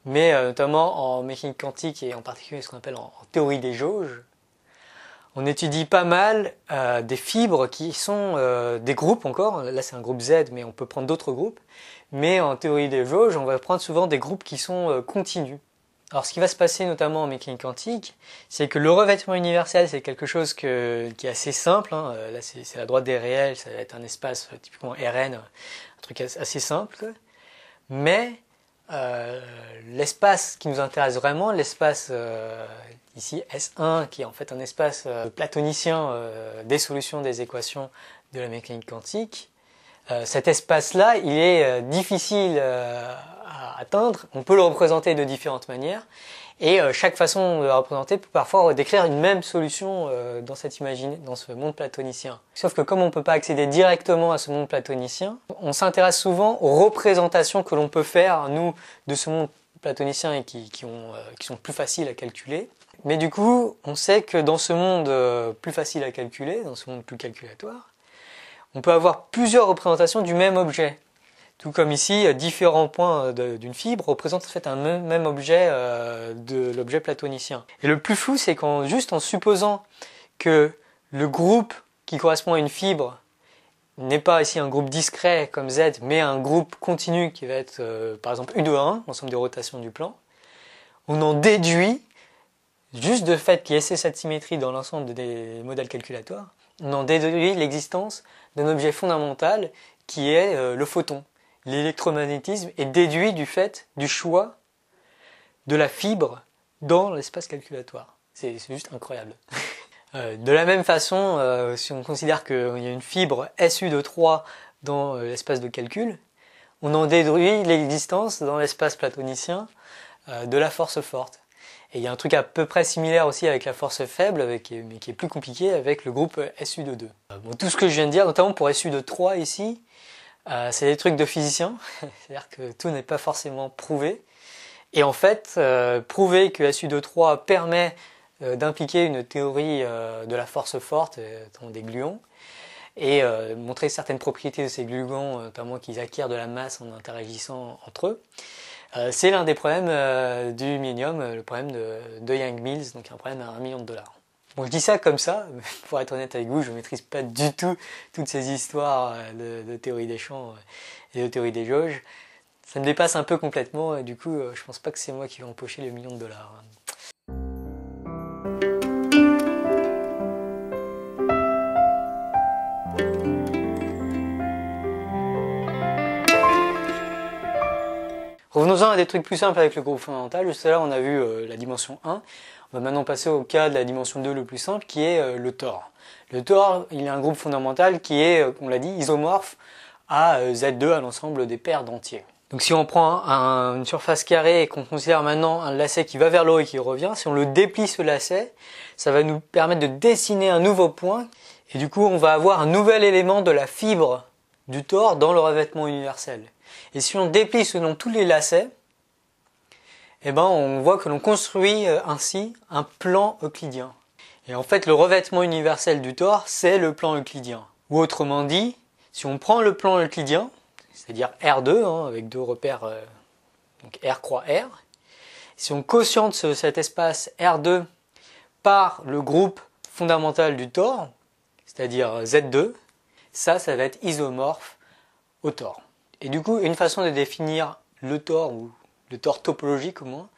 Mais notamment en mécanique quantique et en particulier ce qu'on appelle en, théorie des jauges, on étudie pas mal des fibres qui sont des groupes encore. Là, c'est un groupe Z, mais on peut prendre d'autres groupes. Mais en théorie des jauges, on va prendre souvent des groupes qui sont continus. Alors, ce qui va se passer notamment en mécanique quantique, c'est que le revêtement universel, c'est quelque chose qui est assez simple. Hein. Euh, là, c'est la droite des réels, ça va être un espace euh, typiquement Rn, un truc assez simple. Mais euh, l'espace qui nous intéresse vraiment, l'espace ici S1, qui est en fait un espace platonicien des solutions des équations de la mécanique quantique, cet espace-là, il est difficile atteindre. On peut le représenter de différentes manières. Et euh, chaque façon de le représenter peut parfois décrire une même solution euh, dans cette imagine, dans ce monde platonicien. Sauf que comme on ne peut pas accéder directement à ce monde platonicien, on s'intéresse souvent aux représentations que l'on peut faire, nous, de ce monde platonicien et qui, euh, qui sont plus faciles à calculer. Mais du coup, on sait que dans ce monde plus facile à calculer, dans ce monde plus calculatoire, on peut avoir plusieurs représentations du même objet. Tout comme ici, différents points d'une fibre représentent en fait un même objet de l'objet platonicien. Et le plus fou, c'est qu'en juste en supposant que le groupe qui correspond à une fibre n'est pas ici un groupe discret comme Z, mais un groupe continu qui va être euh, par exemple U de 1, l'ensemble des rotations du plan, on en déduit, juste de fait qu'il y ait cette symétrie dans l'ensemble des modèles calculatoires, on en déduit l'existence d'un objet fondamental qui est euh, le photon. L'électromagnétisme est déduit du fait du choix de la fibre dans l'espace calculatoire. C'est juste incroyable. Euh, de la même façon, euh, si on considère qu'il y a une fibre SU de 3 dans euh, l'espace de calcul, on en déduit l'existence dans l'espace platonicien de la force forte. Et il y a un truc à peu près similaire aussi avec la force faible, mais qui est plus compliqué avec le groupe SU de 2. tout ce que je viens de dire, notamment pour SU de 3 ici, c'est des trucs de physiciens, c'est-à-dire que tout n'est pas forcément prouvé. Et en fait, prouver que SU de 3 permet euh, d'impliquer une théorie euh, de la force forte euh, dans des gluons et montrer certaines propriétés de ces gluons, notamment qu'ils acquièrent de la masse en interagissant entre eux. c'est l'un des problèmes du millénium, le problème de, de Young-Mills, donc un problème à un million de dollars. Bon, je dis ça comme ça, pour être honnête avec vous, je ne maîtrise pas du tout toutes ces histoires de, de théorie des champs et de théorie des jauges. Ça me dépasse un peu complètement, et du coup, je pense pas que c'est moi qui vais empocher le million de dollars. Revenons-en à des trucs plus simples avec le groupe fondamental. Juste là, on a vu euh, la dimension 1. On va maintenant passer au cas de la dimension 2 le plus simple, qui est euh, le tor. Le tor, il est un groupe fondamental qui est, euh, on l'a dit, isomorphe à Z2, à l'ensemble des paires d'entiers. Donc si on prend une surface carrée et qu'on considère maintenant un lacet qui va vers le haut et qui revient, si on le déplie ce lacet, ça va nous permettre de dessiner un nouveau point. Et du coup, on va avoir un nouvel élément de la fibre du tor dans le revêtement universel. Et si on déplie selon tous les lacets, eh ben, on voit que l'on construit euh, ainsi un plan euclidien. Et en fait, le revêtement universel du tor, c'est le plan euclidien. Ou autrement dit, si on prend le plan euclidien, c'est-à-dire R2, hein, avec deux repères, euh, donc R croix R, si on quotiente cet espace R2 par le groupe fondamental du tor, c'est-à-dire Z2, ça, ça va être isomorphe au tor. Et du coup, une façon de définir le tort, ou tort topologique au moins,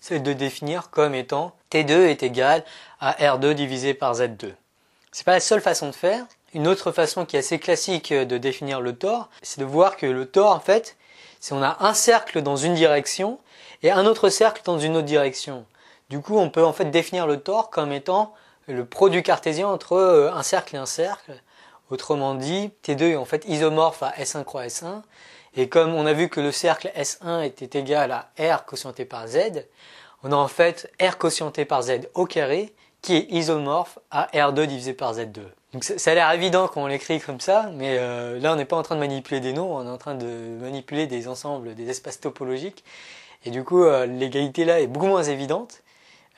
c'est de définir comme étant T2 est égal à R2 divisé par Z2. C'est pas la seule façon de faire. Une autre façon qui est assez classique de définir le tort, c'est de voir que le tort, en fait, c'est on a un cercle dans une direction et un autre cercle dans une autre direction. Du coup, on peut en fait définir le tort comme étant le produit cartésien entre euh, un cercle et un cercle. Autrement dit, T2 est en fait isomorphe à S1 croix S1. Et comme on a vu que le cercle S1 était égal à R quotienté par Z, on a en fait R quotienté par Z au carré qui est isomorphe à R2 divisé par Z2. Donc ça a l'air évident quand on l'écrit comme ça, mais euh, là on n'est pas en train de manipuler des noms, on est en train de manipuler des ensembles, des espaces topologiques. Et du coup, euh, l'égalité là est beaucoup moins évidente.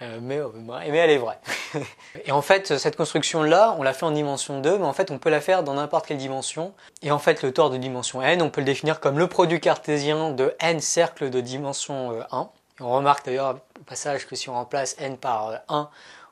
Euh, mais, euh, mais, elle est vraie. et en fait, cette construction-là, on l'a fait en dimension 2, mais en fait, on peut la faire dans n'importe quelle dimension. Et en fait, le tore de dimension n, on peut le définir comme le produit cartésien de n cercles de dimension 1. Euh, on remarque d'ailleurs au passage que si on remplace n par 1,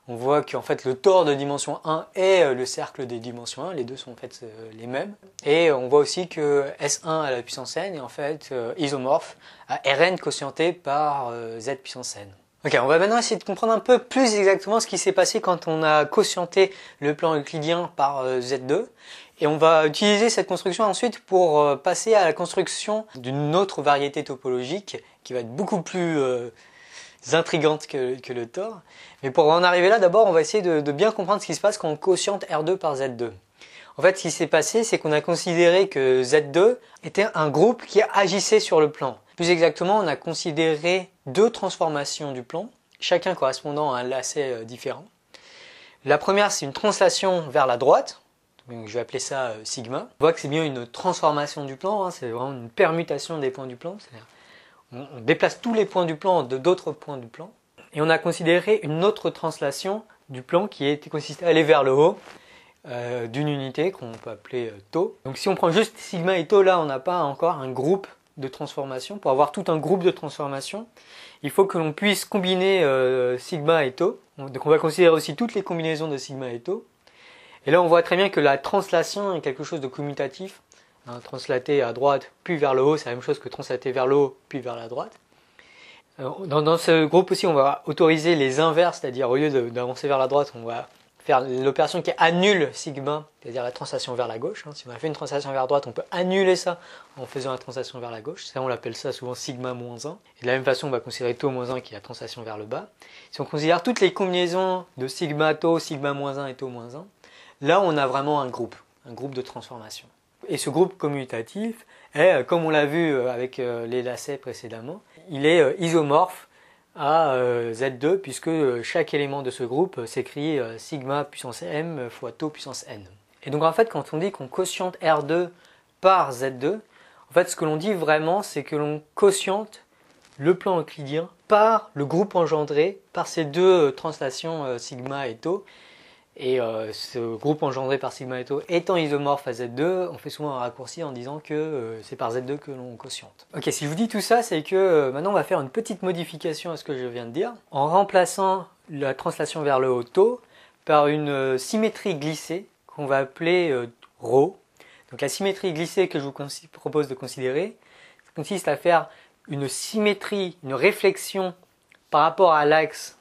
on voit qu'en fait le tore de dimension 1 est le cercle des dimensions 1, les deux sont en fait les mêmes. Et on voit aussi que S1 à la puissance n est en fait isomorphe à Rn quotienté par Z puissance n. Ok, on va maintenant essayer de comprendre un peu plus exactement ce qui s'est passé quand on a quotienté le plan euclidien par euh, Z2. Et on va utiliser cette construction ensuite pour euh, passer à la construction d'une autre variété topologique qui va être beaucoup plus euh, intrigante que, le Tor. Mais pour en arriver là, d'abord, on va essayer de, de, bien comprendre ce qui se passe quand on quotiente R2 par Z2. En fait, ce qui s'est passé, c'est qu'on a considéré que Z2 était un groupe qui agissait sur le plan. Plus exactement, on a considéré deux transformations du plan, chacun correspondant à un lacet euh, différent. La première, c'est une translation vers la droite, je vais appeler ça euh, sigma. On voit que c'est bien une transformation du plan, hein, c'est vraiment une permutation des points du plan. On, déplace tous les points du plan de d'autres points du plan. Et on a considéré une autre translation du plan qui consistait à aller vers le haut, euh, d'une unité qu'on peut appeler euh, taux. Donc si on prend juste sigma et taux, là on n'a pas encore un groupe de transformation. Pour avoir tout un groupe de transformation, il faut que l'on puisse combiner euh, sigma et taux. Donc on va considérer aussi toutes les combinaisons de sigma et taux. Et là on voit très bien que la translation est quelque chose de commutatif. Hein, translater à droite puis vers le haut, c'est la même chose que translater vers le haut puis vers la droite. Dans, dans, ce groupe aussi, on va autoriser les inverses, c'est-à-dire au lieu d'avancer vers la droite, on va faire l'opération qui annule sigma, c'est-à-dire la translation vers la gauche. Hein. Si on a fait une translation vers la droite, on peut annuler ça en faisant la translation vers la gauche. Ça, on l'appelle ça souvent sigma moins 1. Et de la même façon, on va considérer tau moins 1 qui est la translation vers le bas. Si on considère toutes les combinaisons de sigma tau, sigma moins 1 et tau moins 1, là, on a vraiment un groupe, un groupe de transformation. Et ce groupe commutatif est, comme on l'a vu euh, avec euh, les lacets précédemment, il est euh, isomorphe à euh, Z2 puisque euh, chaque élément de ce groupe euh, s'écrit sigma puissance m fois tau puissance n. Et donc en fait quand on dit qu'on quotiente R2 par Z2, en fait ce que l'on dit vraiment c'est que l'on quotiente le plan euclidien par le groupe engendré par ces deux translations sigma et tau et euh, ce groupe engendré par sigma et tau étant isomorphe à Z2, on fait souvent un raccourci en disant que euh, c'est par Z2 que l'on quotiente. Ok, si je vous dis tout ça, c'est que euh, maintenant on va faire une petite modification à ce que je viens de dire, en remplaçant la translation vers le haut tau par une symétrie glissée qu'on va appeler ρ. Donc la symétrie glissée que je vous propose de considérer consiste à faire une symétrie, une réflexion par rapport à l'axe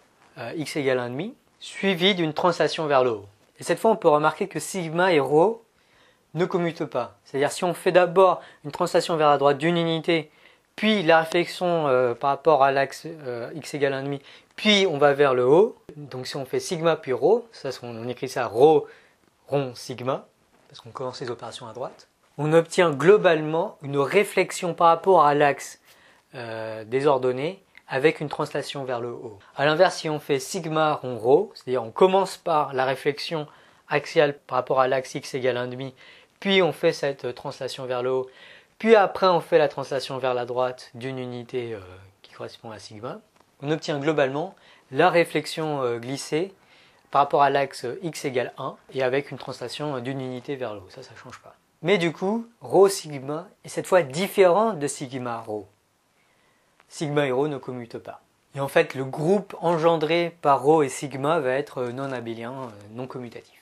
x égale 1,5 suivi d'une translation vers le haut. Et cette fois, on peut remarquer que sigma et rho ne commutent pas. C'est-à-dire si on fait d'abord une translation vers la droite d'une unité, puis la réflexion euh, par rapport à l'axe euh, x égale 1,5, puis on va vers le haut. Donc si on fait sigma puis rho, ça on écrit ça rho rond sigma, parce qu'on commence les opérations à droite, on obtient globalement une réflexion par rapport à l'axe euh, des ordonnées avec une translation vers le haut. A l'inverse, si on fait sigma rond rho, c'est-à-dire on commence par la réflexion axiale par rapport à l'axe x égale 1,5, puis on fait cette translation vers le haut, puis après on fait la translation vers la droite d'une unité euh, qui correspond à sigma, on obtient globalement la réflexion euh, glissée par rapport à l'axe x égale 1 et avec une translation d'une unité vers le haut. Ça, ça change pas. Mais du coup, rho sigma est cette fois différent de sigma rho sigma et rho ne commutent pas. Et en fait, le groupe engendré par rho et sigma va être euh, non abélien, euh, non commutatif.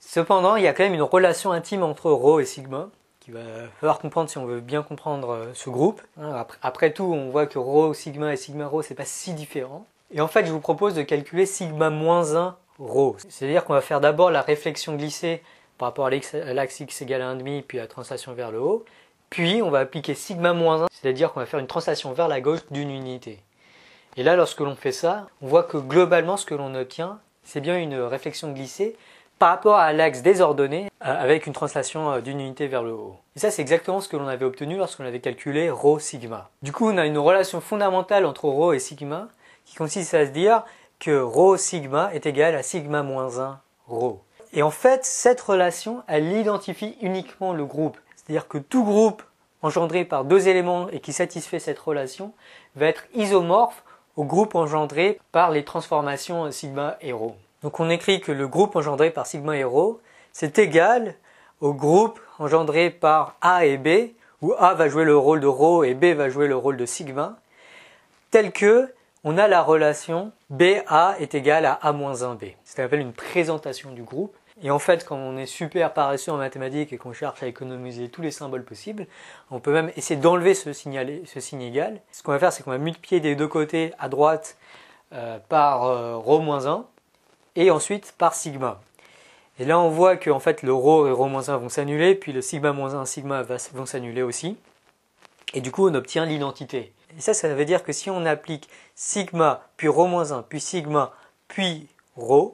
Cependant, il y a quand même une relation intime entre rho et sigma, qu'il va falloir comprendre si on veut bien comprendre euh, ce groupe. Hein, après tout, on voit que rho, sigma et sigma rho, c'est pas si différent. Et en fait, je vous propose de calculer sigma moins 1 rho. C'est-à-dire qu'on va faire d'abord la réflexion glissée par rapport à l'axe x égale à 1,5 puis la translation vers le haut. Puis on va appliquer sigma moins 1, c'est-à-dire qu'on va faire une translation vers la gauche d'une unité. Et là, lorsque l'on fait ça, on voit que globalement, ce que l'on obtient, c'est bien une réflexion glissée par rapport à l'axe désordonné euh, avec une translation euh, d'une unité vers le haut. Et ça, c'est exactement ce que l'on avait obtenu lorsqu'on avait calculé ρ sigma. Du coup, on a une relation fondamentale entre ρ et sigma qui consiste à se dire que ρ sigma est égal à sigma moins 1 ρ. Et en fait, cette relation, elle identifie uniquement le groupe. C'est-à-dire que tout groupe engendré par deux éléments et qui satisfait cette relation va être isomorphe au groupe engendré par les transformations sigma et rho. Donc on écrit que le groupe engendré par sigma et rho, c'est égal au groupe engendré par A et B, où A va jouer le rôle de rho et B va jouer le rôle de sigma, tel que on a la relation BA est égal à A-1B. C'est ce qu'on appelle une présentation du groupe. Et en fait, quand on est super paresseux en mathématiques et qu'on cherche à économiser tous les symboles possibles, on peut même essayer d'enlever ce, ce signe égal. Ce qu'on va faire, c'est qu'on va multiplier des deux côtés à droite euh, par euh, ρ-1 et ensuite par sigma. Et là, on voit que en fait, le ρ et ρ-1 vont s'annuler, puis le sigma-1 sigma vont s'annuler aussi. Et du coup, on obtient l'identité. Et ça, ça veut dire que si on applique sigma, puis ρ-1, puis sigma, puis ρ,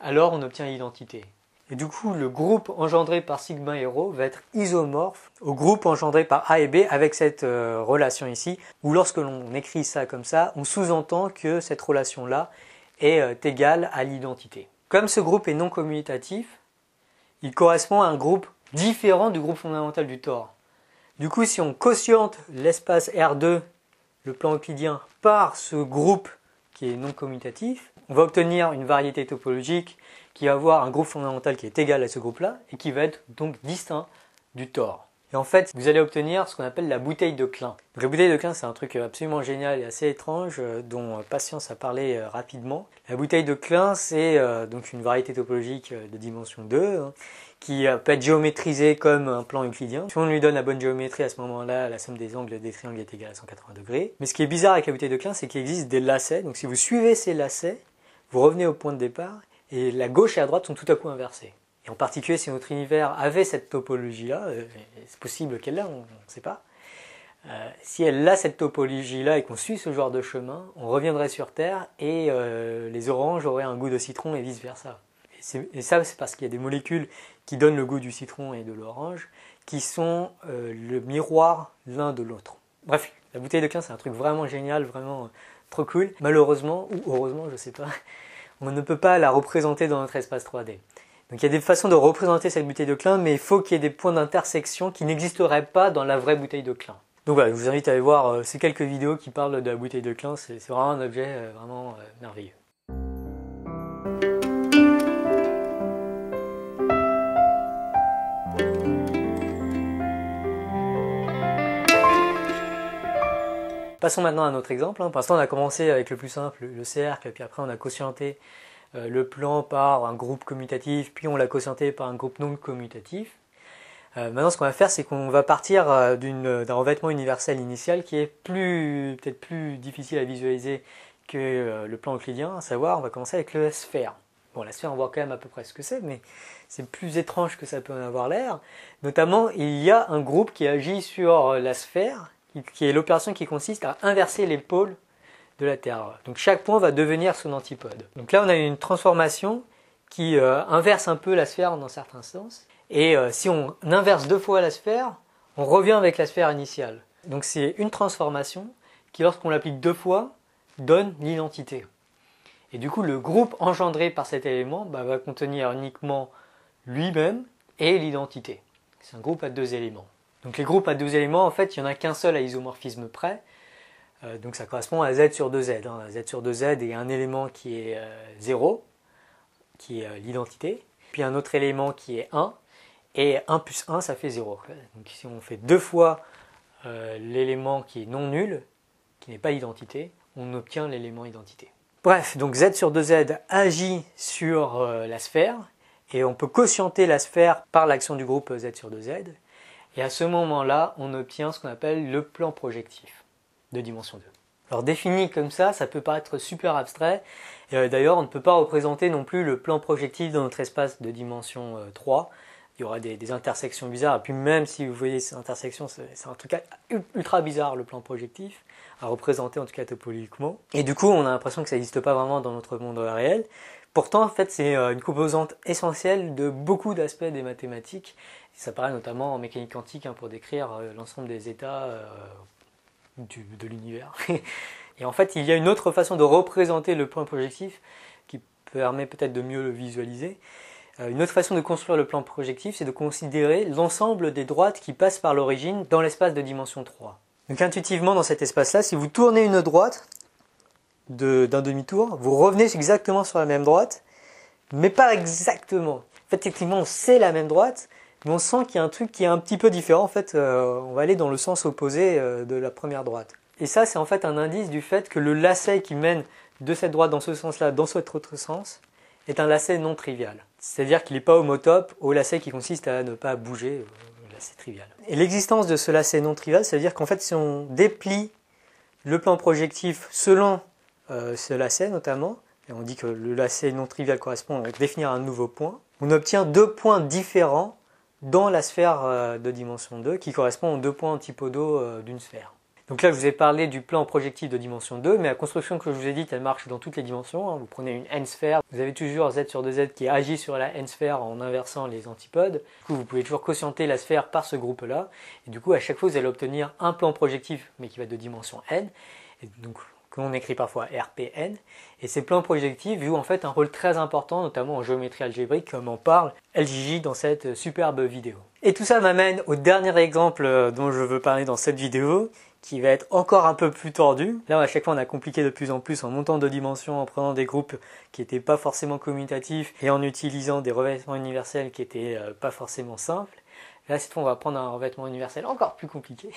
alors on obtient l'identité. Et du coup, le groupe engendré par sigma et rho va être isomorphe au groupe engendré par A et B avec cette euh, relation ici, où lorsque l'on écrit ça comme ça, on sous-entend que cette relation-là est euh, égale à l'identité. Comme ce groupe est non commutatif, il correspond à un groupe différent du groupe fondamental du tore. Du coup, si on quotiente l'espace R2, le plan euclidien, par ce groupe qui est non commutatif, on va obtenir une variété topologique qui va avoir un groupe fondamental qui est égal à ce groupe-là et qui va être donc distinct du tore. Et en fait, vous allez obtenir ce qu'on appelle la bouteille de Klein. la bouteille de Klein, c'est un truc absolument génial et assez étrange euh, dont euh, Patience a parlé euh, rapidement. La bouteille de Klein, c'est donc une variété topologique de dimension 2 hein, qui peut être géométrisée comme un plan euclidien. Si on lui donne la bonne géométrie à ce moment-là, la somme des angles des triangles est égale à 180 degrés. Mais ce qui est bizarre avec la bouteille de Klein, c'est qu'il existe des lacets. Donc si vous suivez ces lacets, vous revenez au point de départ et la gauche et la droite sont tout à coup inversées. Et en particulier, si notre univers avait cette topologie-là, euh, c'est possible qu'elle l'a, on ne sait pas. Euh, si elle a cette topologie-là et qu'on suit ce genre de chemin, on reviendrait sur Terre et euh, les oranges auraient un goût de citron et vice-versa. Et, ça, c'est parce qu'il y a des molécules qui donnent le goût du citron et de l'orange, qui sont le miroir l'un de l'autre. Bref, la bouteille de 15, c'est un truc vraiment génial, vraiment trop cool. Malheureusement, ou heureusement, je ne sais pas, on ne peut pas la représenter dans notre espace 3D. Donc il y a des façons de représenter cette bouteille de Klein, mais il faut qu'il y ait des points d'intersection qui n'existeraient pas dans la vraie bouteille de Klein. Donc voilà, je vous invite à aller voir euh, ces quelques vidéos qui parlent de la bouteille de Klein, c'est vraiment un objet euh, vraiment euh, merveilleux. Passons maintenant à un autre exemple. Hein. Pour l'instant, on a commencé avec le plus simple, le cercle, puis après on a quotienté euh, le plan par un groupe commutatif, puis on l'a quotienté par un groupe non commutatif. Euh, maintenant, ce qu'on va faire, c'est qu'on va partir euh, d'un revêtement universel initial qui est peut-être plus difficile à visualiser que le plan euclidien, à savoir, on va commencer avec le sphère. Bon, la sphère, on voit quand même à peu près ce que c'est, mais c'est plus étrange que ça peut en avoir l'air. Notamment, il y a un groupe qui agit sur la sphère, qui est l'opération qui consiste à inverser les pôles de la Terre. Donc chaque point va devenir son antipode. Donc là on a une transformation qui euh, inverse un peu la sphère dans certains sens. Et euh, si on inverse deux fois la sphère, on revient avec la sphère initiale. Donc c'est une transformation qui lorsqu'on l'applique deux fois donne l'identité. Et du coup le groupe engendré par cet élément bah, va contenir uniquement lui-même et l'identité. C'est un groupe à deux éléments. Donc les groupes à deux éléments, en fait, il n'y en a qu'un seul à isomorphisme près, euh, donc ça correspond à z sur 2z. Hein. Z sur 2z et un élément qui est 0, euh, qui est euh, l'identité, puis un autre élément qui est 1, et 1 plus 1 ça fait 0. Donc si on fait deux fois l'élément qui est non nul, qui n'est pas l'identité, on obtient l'élément identité. Bref, donc z sur 2z agit sur la sphère, et on peut quotienter la sphère par l'action du groupe z sur 2z, et à ce moment-là, on obtient ce qu'on appelle le plan projectif de dimension 2. Alors défini comme ça, ça peut paraître super abstrait. Euh, d'ailleurs, on ne peut pas représenter non plus le plan projectif dans notre espace de dimension 3. Euh, Il y aura des, intersections bizarres. Et puis même si vous voyez ces intersections, c'est un truc ultra bizarre le plan projectif, à représenter en tout cas topologiquement. Et du coup, on a l'impression que ça n'existe pas vraiment dans notre monde réel. Pourtant, en fait, c'est euh, une composante essentielle de beaucoup d'aspects des mathématiques. Ça paraît notamment en mécanique quantique hein, pour décrire l'ensemble des états de l'univers. Et en fait, il y a une autre façon de représenter le point projectif qui permet peut-être de mieux le visualiser. Euh, une autre façon de construire le plan projectif, c'est de considérer l'ensemble des droites qui passent par l'origine dans l'espace de dimension 3. Donc intuitivement, dans cet espace-là, si vous tournez une droite d'un demi-tour, vous revenez exactement sur la même droite, mais pas exactement. En fait, techniquement, c'est la même droite, mais on sent qu'il y a un truc qui est un petit peu différent. En fait, euh, on va aller dans le sens opposé euh, de la première droite. Et ça, c'est en fait un indice du fait que le lacet qui mène de cette droite dans ce sens-là, dans cet autre sens, est un lacet non trivial. C'est-à-dire qu'il n'est pas homotope au lacet qui consiste à ne pas bouger, euh, lacet trivial. Et l'existence de ce lacet non trivial, ça veut dire qu'en fait, si on déplie le plan projectif selon ce lacet notamment, et on dit que le lacet non trivial correspond à définir un nouveau point, on obtient deux points différents dans la sphère euh, de dimension 2 qui correspond aux deux points antipodaux euh, d'une sphère. Donc là, je vous ai parlé du plan projectif de dimension 2, mais la construction que je vous ai dite, elle marche dans toutes les dimensions. Hein. Vous prenez une n-sphère, vous avez toujours z sur 2z qui agit sur la n-sphère en inversant les antipodes. Du coup, vous pouvez toujours quotienter la sphère par ce groupe-là. Et du coup, à chaque fois, vous allez obtenir un plan projectif, mais qui va de dimension n. Et donc, que l'on écrit parfois RPN. Et ces plans projectifs jouent en fait un rôle très important, notamment en géométrie algébrique, comme en parle LJJ dans cette superbe vidéo. Et tout ça m'amène au dernier exemple euh, dont je veux parler dans cette vidéo, qui va être encore un peu plus tordu. Là, à chaque fois, on a compliqué de plus en plus en montant de dimensions, en prenant des groupes qui n'étaient pas forcément commutatifs et en utilisant des revêtements universels qui n'étaient euh, pas forcément simples. Là, cette fois, on va prendre un revêtement universel encore plus compliqué.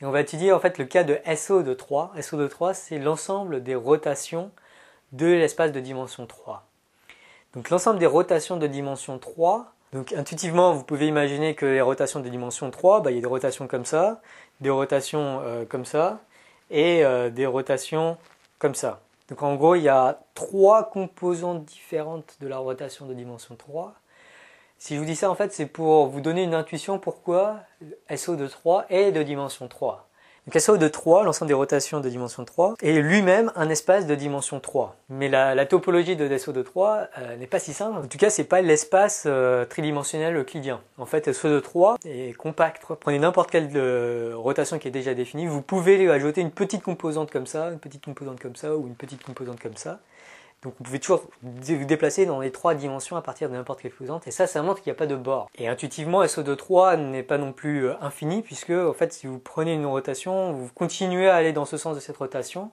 Et on va étudier en fait le cas de SO de 3. SO de 3, c'est l'ensemble des rotations de l'espace de dimension 3. Donc l'ensemble des rotations de dimension 3, donc intuitivement, vous pouvez imaginer que les rotations de dimension 3, bah, il y a des rotations comme ça, des rotations euh, comme ça, et euh, des rotations comme ça. Donc en gros, il y a trois composantes différentes de la rotation de dimension 3. Si je vous dis ça, en fait, c'est pour vous donner une intuition pourquoi SO de 3 est de dimension 3. Donc SO de 3, l'ensemble des rotations de dimension 3, est lui-même un espace de dimension 3. Mais la, topologie de SO de 3 euh, n'est pas si simple. En tout cas, c'est pas l'espace euh, tridimensionnel euclidien. En fait, SO de 3 est compact. Prenez n'importe quelle euh, rotation qui est déjà définie, vous pouvez lui ajouter une petite composante comme ça, une petite composante comme ça, ou une petite composante comme ça. Donc vous pouvez toujours vous déplacer dans les trois dimensions à partir de n'importe quelle composante, et ça, ça montre qu'il n'y a pas de bord. Et intuitivement, SO2 3 n'est pas non plus euh, infini, puisque en fait, si vous prenez une rotation, vous continuez à aller dans ce sens de cette rotation,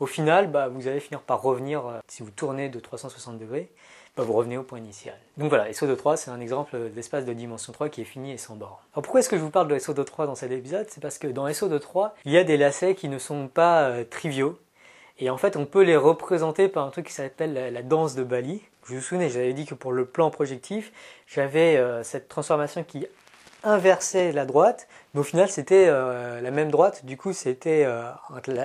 au final, bah, vous allez finir par revenir, euh, si vous tournez de 360 degrés, bah, vous revenez au point initial. Donc voilà, SO2 3, c'est un exemple d'espace de dimension 3 qui est fini et sans bord. Alors pourquoi est-ce que je vous parle de SO2 3 dans cet épisode? C'est parce que dans SO2 3, il y a des lacets qui ne sont pas euh, triviaux, et en fait, on peut les représenter par un truc qui s'appelle la, danse de Bali. Je vous souvenez, j'avais dit que pour le plan projectif, j'avais euh, cette transformation qui inversait la droite, mais au final c'était euh, la même droite, du coup c'était euh,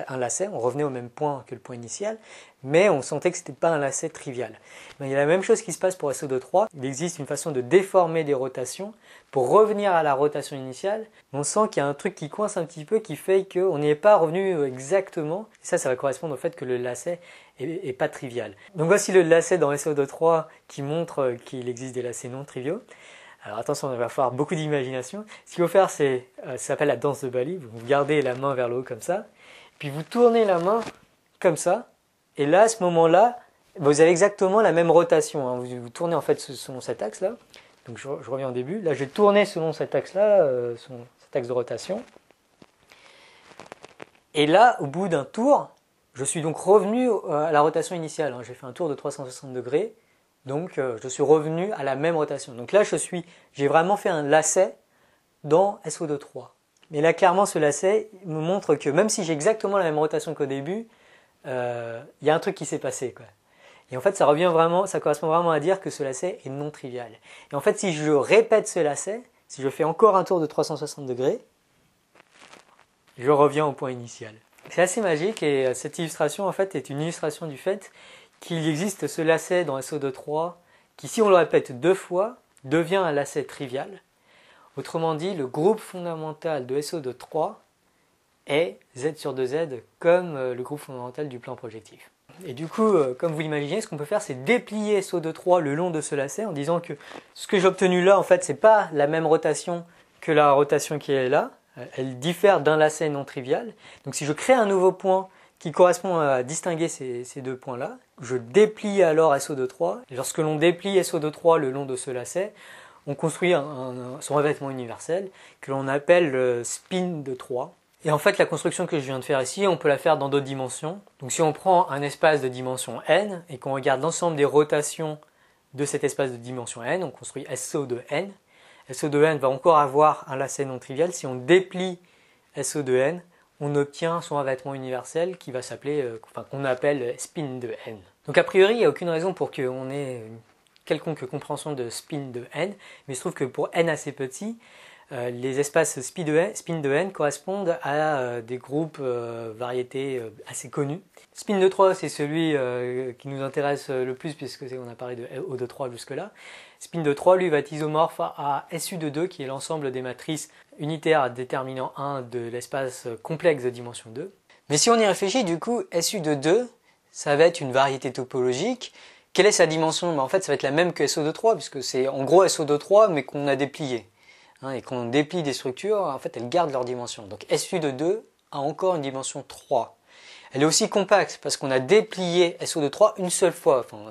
un lacet, on revenait au même point que le point initial, mais on sentait que ce pas un lacet trivial. il y a la même chose qui se passe pour SO2-3, il existe une façon de déformer des rotations pour revenir à la rotation initiale, on sent qu'il y a un truc qui coince un petit peu qui fait qu'on n'y est pas revenu exactement, ça ça va correspondre au fait que le lacet est, pas trivial. Donc voici le lacet dans SO2-3 qui montre qu'il existe des lacets non triviaux. Alors attention, il va falloir beaucoup d'imagination. Ce qu'il faut faire, c'est, euh, ça s'appelle la danse de Bali. Vous gardez la main vers le haut comme ça, puis vous tournez la main comme ça, et là, à ce moment-là, vous avez exactement la même rotation. Hein. Vous, tournez en fait selon cet axe-là. Donc je, reviens au début. Là, je vais tourner selon cet axe-là, euh, cet axe de rotation. Et là, au bout d'un tour, je suis donc revenu euh, à la rotation initiale. Hein. J'ai fait un tour de 360 degrés. Donc euh, je suis revenu à la même rotation. Donc là je suis, j'ai vraiment fait un lacet dans SO2-3. Mais là clairement ce lacet me montre que même si j'ai exactement la même rotation qu'au début, euh, il y a un truc qui s'est passé. Et en fait ça revient vraiment, ça correspond vraiment à dire que ce lacet est non trivial. Et en fait si je répète ce lacet, si je fais encore un tour de 360 degrés, je reviens au point initial. C'est assez magique et euh, cette illustration en fait est une illustration du fait qu'il existe ce lacet dans SO2-3 qui, si on le répète deux fois, devient un lacet trivial. Autrement dit, le groupe fondamental de SO2-3 est Z sur 2Z comme euh, le groupe fondamental du plan projectif. Et du coup, euh, comme vous l'imaginez, ce qu'on peut faire, c'est déplier SO2-3 le long de ce lacet en disant que ce que j'ai obtenu là, en fait, c'est pas la même rotation que la rotation qui est là. Elle diffère d'un lacet non trivial. Donc si je crée un nouveau point qui correspond à distinguer ces, deux points-là. Je déplie alors SO2-3. lorsque l'on déplie SO2-3 le long de ce lacet, on construit son revêtement universel que l'on appelle le spin de 3. Et en fait, la construction que je viens de faire ici, on peut la faire dans d'autres dimensions. Donc si on prend un espace de dimension n et qu'on regarde l'ensemble des rotations de cet espace de dimension n, on construit SO de n. SO de n va encore avoir un lacet non trivial. Si on déplie SO de n, on obtient son revêtement universel qui va s'appeler, euh, qu'on appelle spin de n. Donc a priori, il n'y a aucune raison pour qu'on ait une quelconque compréhension de spin de n, mais il se trouve que pour n assez petit, euh, les espaces spin de, n, spin de n correspondent à euh, des groupes variétés assez connus. Spin de 3, c'est celui qui nous intéresse le plus puisque on a parlé de O de 3 jusque-là. Spin de 3, lui, va être isomorphe à SU de 2, qui est l'ensemble des matrices unitaires déterminant 1 de l'espace complexe de dimension 2. Mais si on y réfléchit, du coup, SU de 2, ça va être une variété topologique. Quelle est sa dimension? Ben, En fait, ça va être la même que SO de 3, puisque c'est en gros SO de 3, mais qu'on a déplié. Hein, et qu'on déplie des structures, en fait, elles gardent leur dimension. Donc SU de 2 a encore une dimension 3. Elle est aussi compacte parce qu'on a déplié SO2-3 une seule fois. On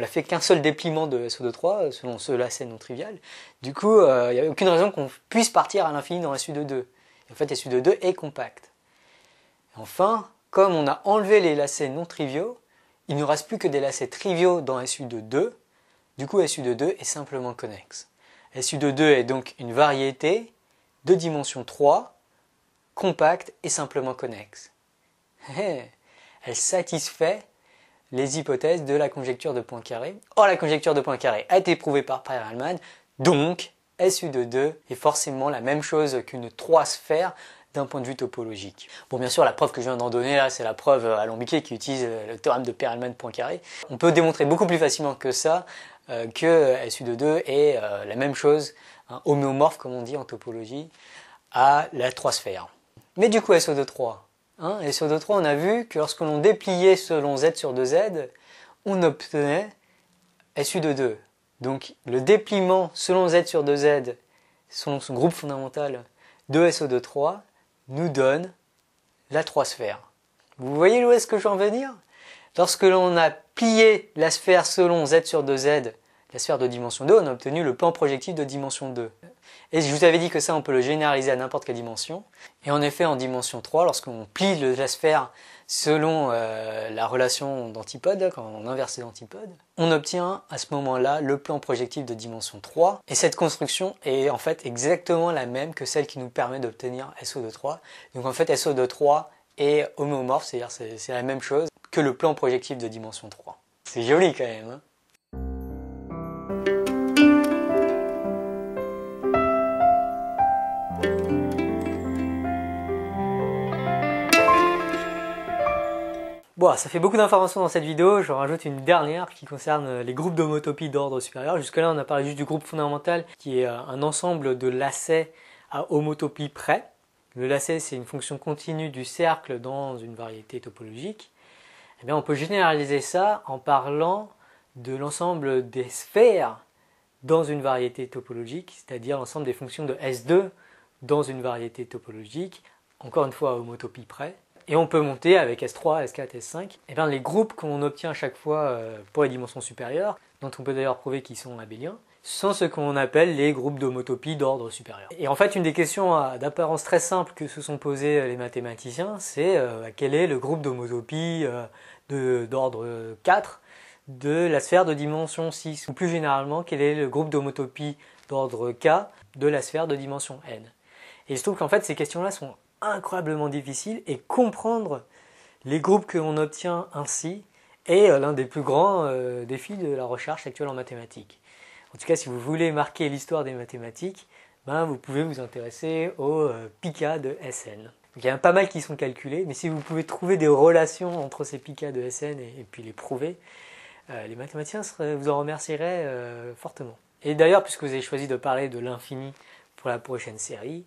l'a fait qu'un seul dépliement de SO2-3 selon ce lacet non trivial. Du coup, il n'y a aucune raison qu'on puisse partir à l'infini dans SU2-2. En fait, SU2-2 est compact. Enfin, comme on a enlevé les lacets non triviaux, il ne reste plus que des lacets triviaux dans SU2-2. Du coup, SU2-2 est simplement connexe. SU2-2 est donc une variété de dimension 3, compacte et simplement connexe. Elle satisfait les hypothèses de la conjecture de Poincaré. Or, la conjecture de Poincaré a été prouvée par Perelman, donc SU2,2 est forcément la même chose qu'une 3 sphère d'un point de vue topologique. Bon, bien sûr, la preuve que je viens d'en donner là, c'est la preuve alambiquée qui utilise le théorème de Perelman-Poincaré. On peut démontrer beaucoup plus facilement que ça euh, que SU2,2 est euh, la même chose, homéomorphe comme on dit en topologie, à la 3 sphère. Mais du coup, SO2,3, Hein, SO2,3, on a vu que lorsque l'on dépliait selon Z sur 2Z, on obtenait SU2,2. Donc le dépliement selon Z sur 2Z, selon son groupe fondamental de SO2,3, nous donne la 3 sphère. Vous voyez où est-ce que je veux en venir? Lorsque l'on a plié la sphère selon Z sur 2Z, la sphère de dimension 2, on a obtenu le plan projectif de dimension 2. Et je vous avais dit que ça, on peut le généraliser à n'importe quelle dimension. Et en effet, en dimension 3, lorsqu'on plie la sphère selon euh, la relation d'antipode, quand on inverse les antipodes, on obtient à ce moment-là le plan projectif de dimension 3. Et cette construction est en fait exactement la même que celle qui nous permet d'obtenir SO de 3. Donc en fait, SO de 3 est homéomorphe, c'est-à-dire c'est la même chose que le plan projectif de dimension 3. C'est joli quand même. Hein Bon, ça fait beaucoup d'informations dans cette vidéo, je rajoute une dernière qui concerne les groupes d'homotopie d'ordre supérieur. Jusque-là, on a parlé juste du groupe fondamental qui est euh, un ensemble de lacets à homotopie près. Le lacet, c'est une fonction continue du cercle dans une variété topologique. Eh bien, on peut généraliser ça en parlant de l'ensemble des sphères dans une variété topologique, c'est-à-dire l'ensemble des fonctions de S2 dans une variété topologique, encore une fois à homotopie près. Et on peut monter avec S3, S4, S5. Et bien les groupes qu'on obtient à chaque fois euh, pour les dimensions supérieures, dont on peut d'ailleurs prouver qu'ils sont abéliens, sont ce qu'on appelle les groupes d'homotopie d'ordre supérieur. Et en fait, une des questions euh, d'apparence très simple que se sont posées euh, les mathématiciens, c'est quel est le groupe d'homotopie d'ordre 4 de la sphère de dimension 6 Ou plus généralement, quel est le groupe d'homotopie d'ordre K de la sphère de dimension n? Et il se trouve qu'en fait, ces questions-là sont incroyablement difficile et comprendre les groupes que l'on obtient ainsi est euh, l'un des plus grands euh, défis de la recherche actuelle en mathématiques. En tout cas, si vous voulez marquer l'histoire des mathématiques, ben, vous pouvez vous intéresser au euh, de SN. il y en a pas mal qui sont calculés, mais si vous pouvez trouver des relations entre ces pika de SN et, puis les prouver, les mathématiciens vous en remercieraient fortement. Et d'ailleurs, puisque vous avez choisi de parler de l'infini pour la prochaine série,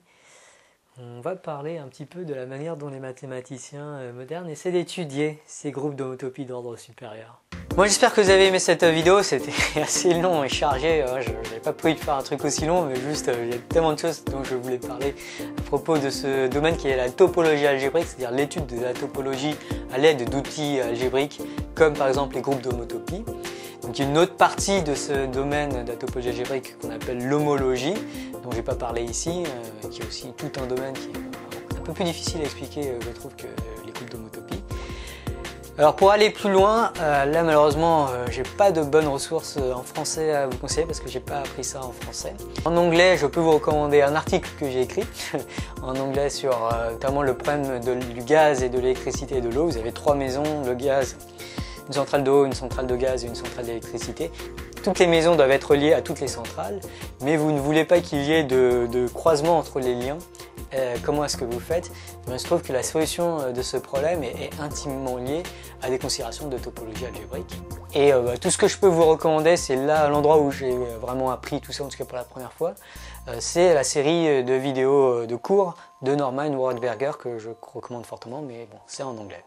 on va parler un petit peu de la manière dont les mathématiciens euh, modernes essaient d'étudier ces groupes d'homotopie d'ordre supérieur. Moi j'espère que vous avez aimé cette vidéo, c'était assez long et chargé, euh, je n'avais pas prévu de faire un truc aussi long, mais juste euh, il y a tellement de choses dont je voulais parler à propos de ce domaine qui est la topologie algébrique, c'est-à-dire l'étude de la topologie à l'aide d'outils algébriques comme par exemple les groupes d'homotopie. Donc il y a une autre partie de ce domaine de la algébrique qu'on appelle l'homologie, dont je n'ai pas parlé ici, euh, qui est aussi tout un domaine qui est un peu plus difficile à expliquer, euh, je trouve, que les groupes d'homotopie. Alors pour aller plus loin, euh, là malheureusement j'ai pas de bonnes ressources en français à vous conseiller parce que j'ai pas appris ça en français. En anglais je peux vous recommander un article que j'ai écrit en anglais sur notamment le problème du gaz et de l'électricité et de l'eau. Vous avez trois maisons, le gaz, une centrale d'eau, une centrale de gaz et une centrale d'électricité. Toutes les maisons doivent être liées à toutes les centrales, mais vous ne voulez pas qu'il y ait de, croisement entre les liens. Euh, comment est-ce que vous faites? Il se trouve que la solution euh, de ce problème est, intimement liée à des considérations de topologie algébrique. Et euh, bah, tout ce que je peux vous recommander, c'est là l'endroit où j'ai vraiment appris tout ça, en tout cas pour la première fois, c'est la série de vidéos de cours de Norman Wardberger que je recommande fortement, mais bon, c'est en anglais.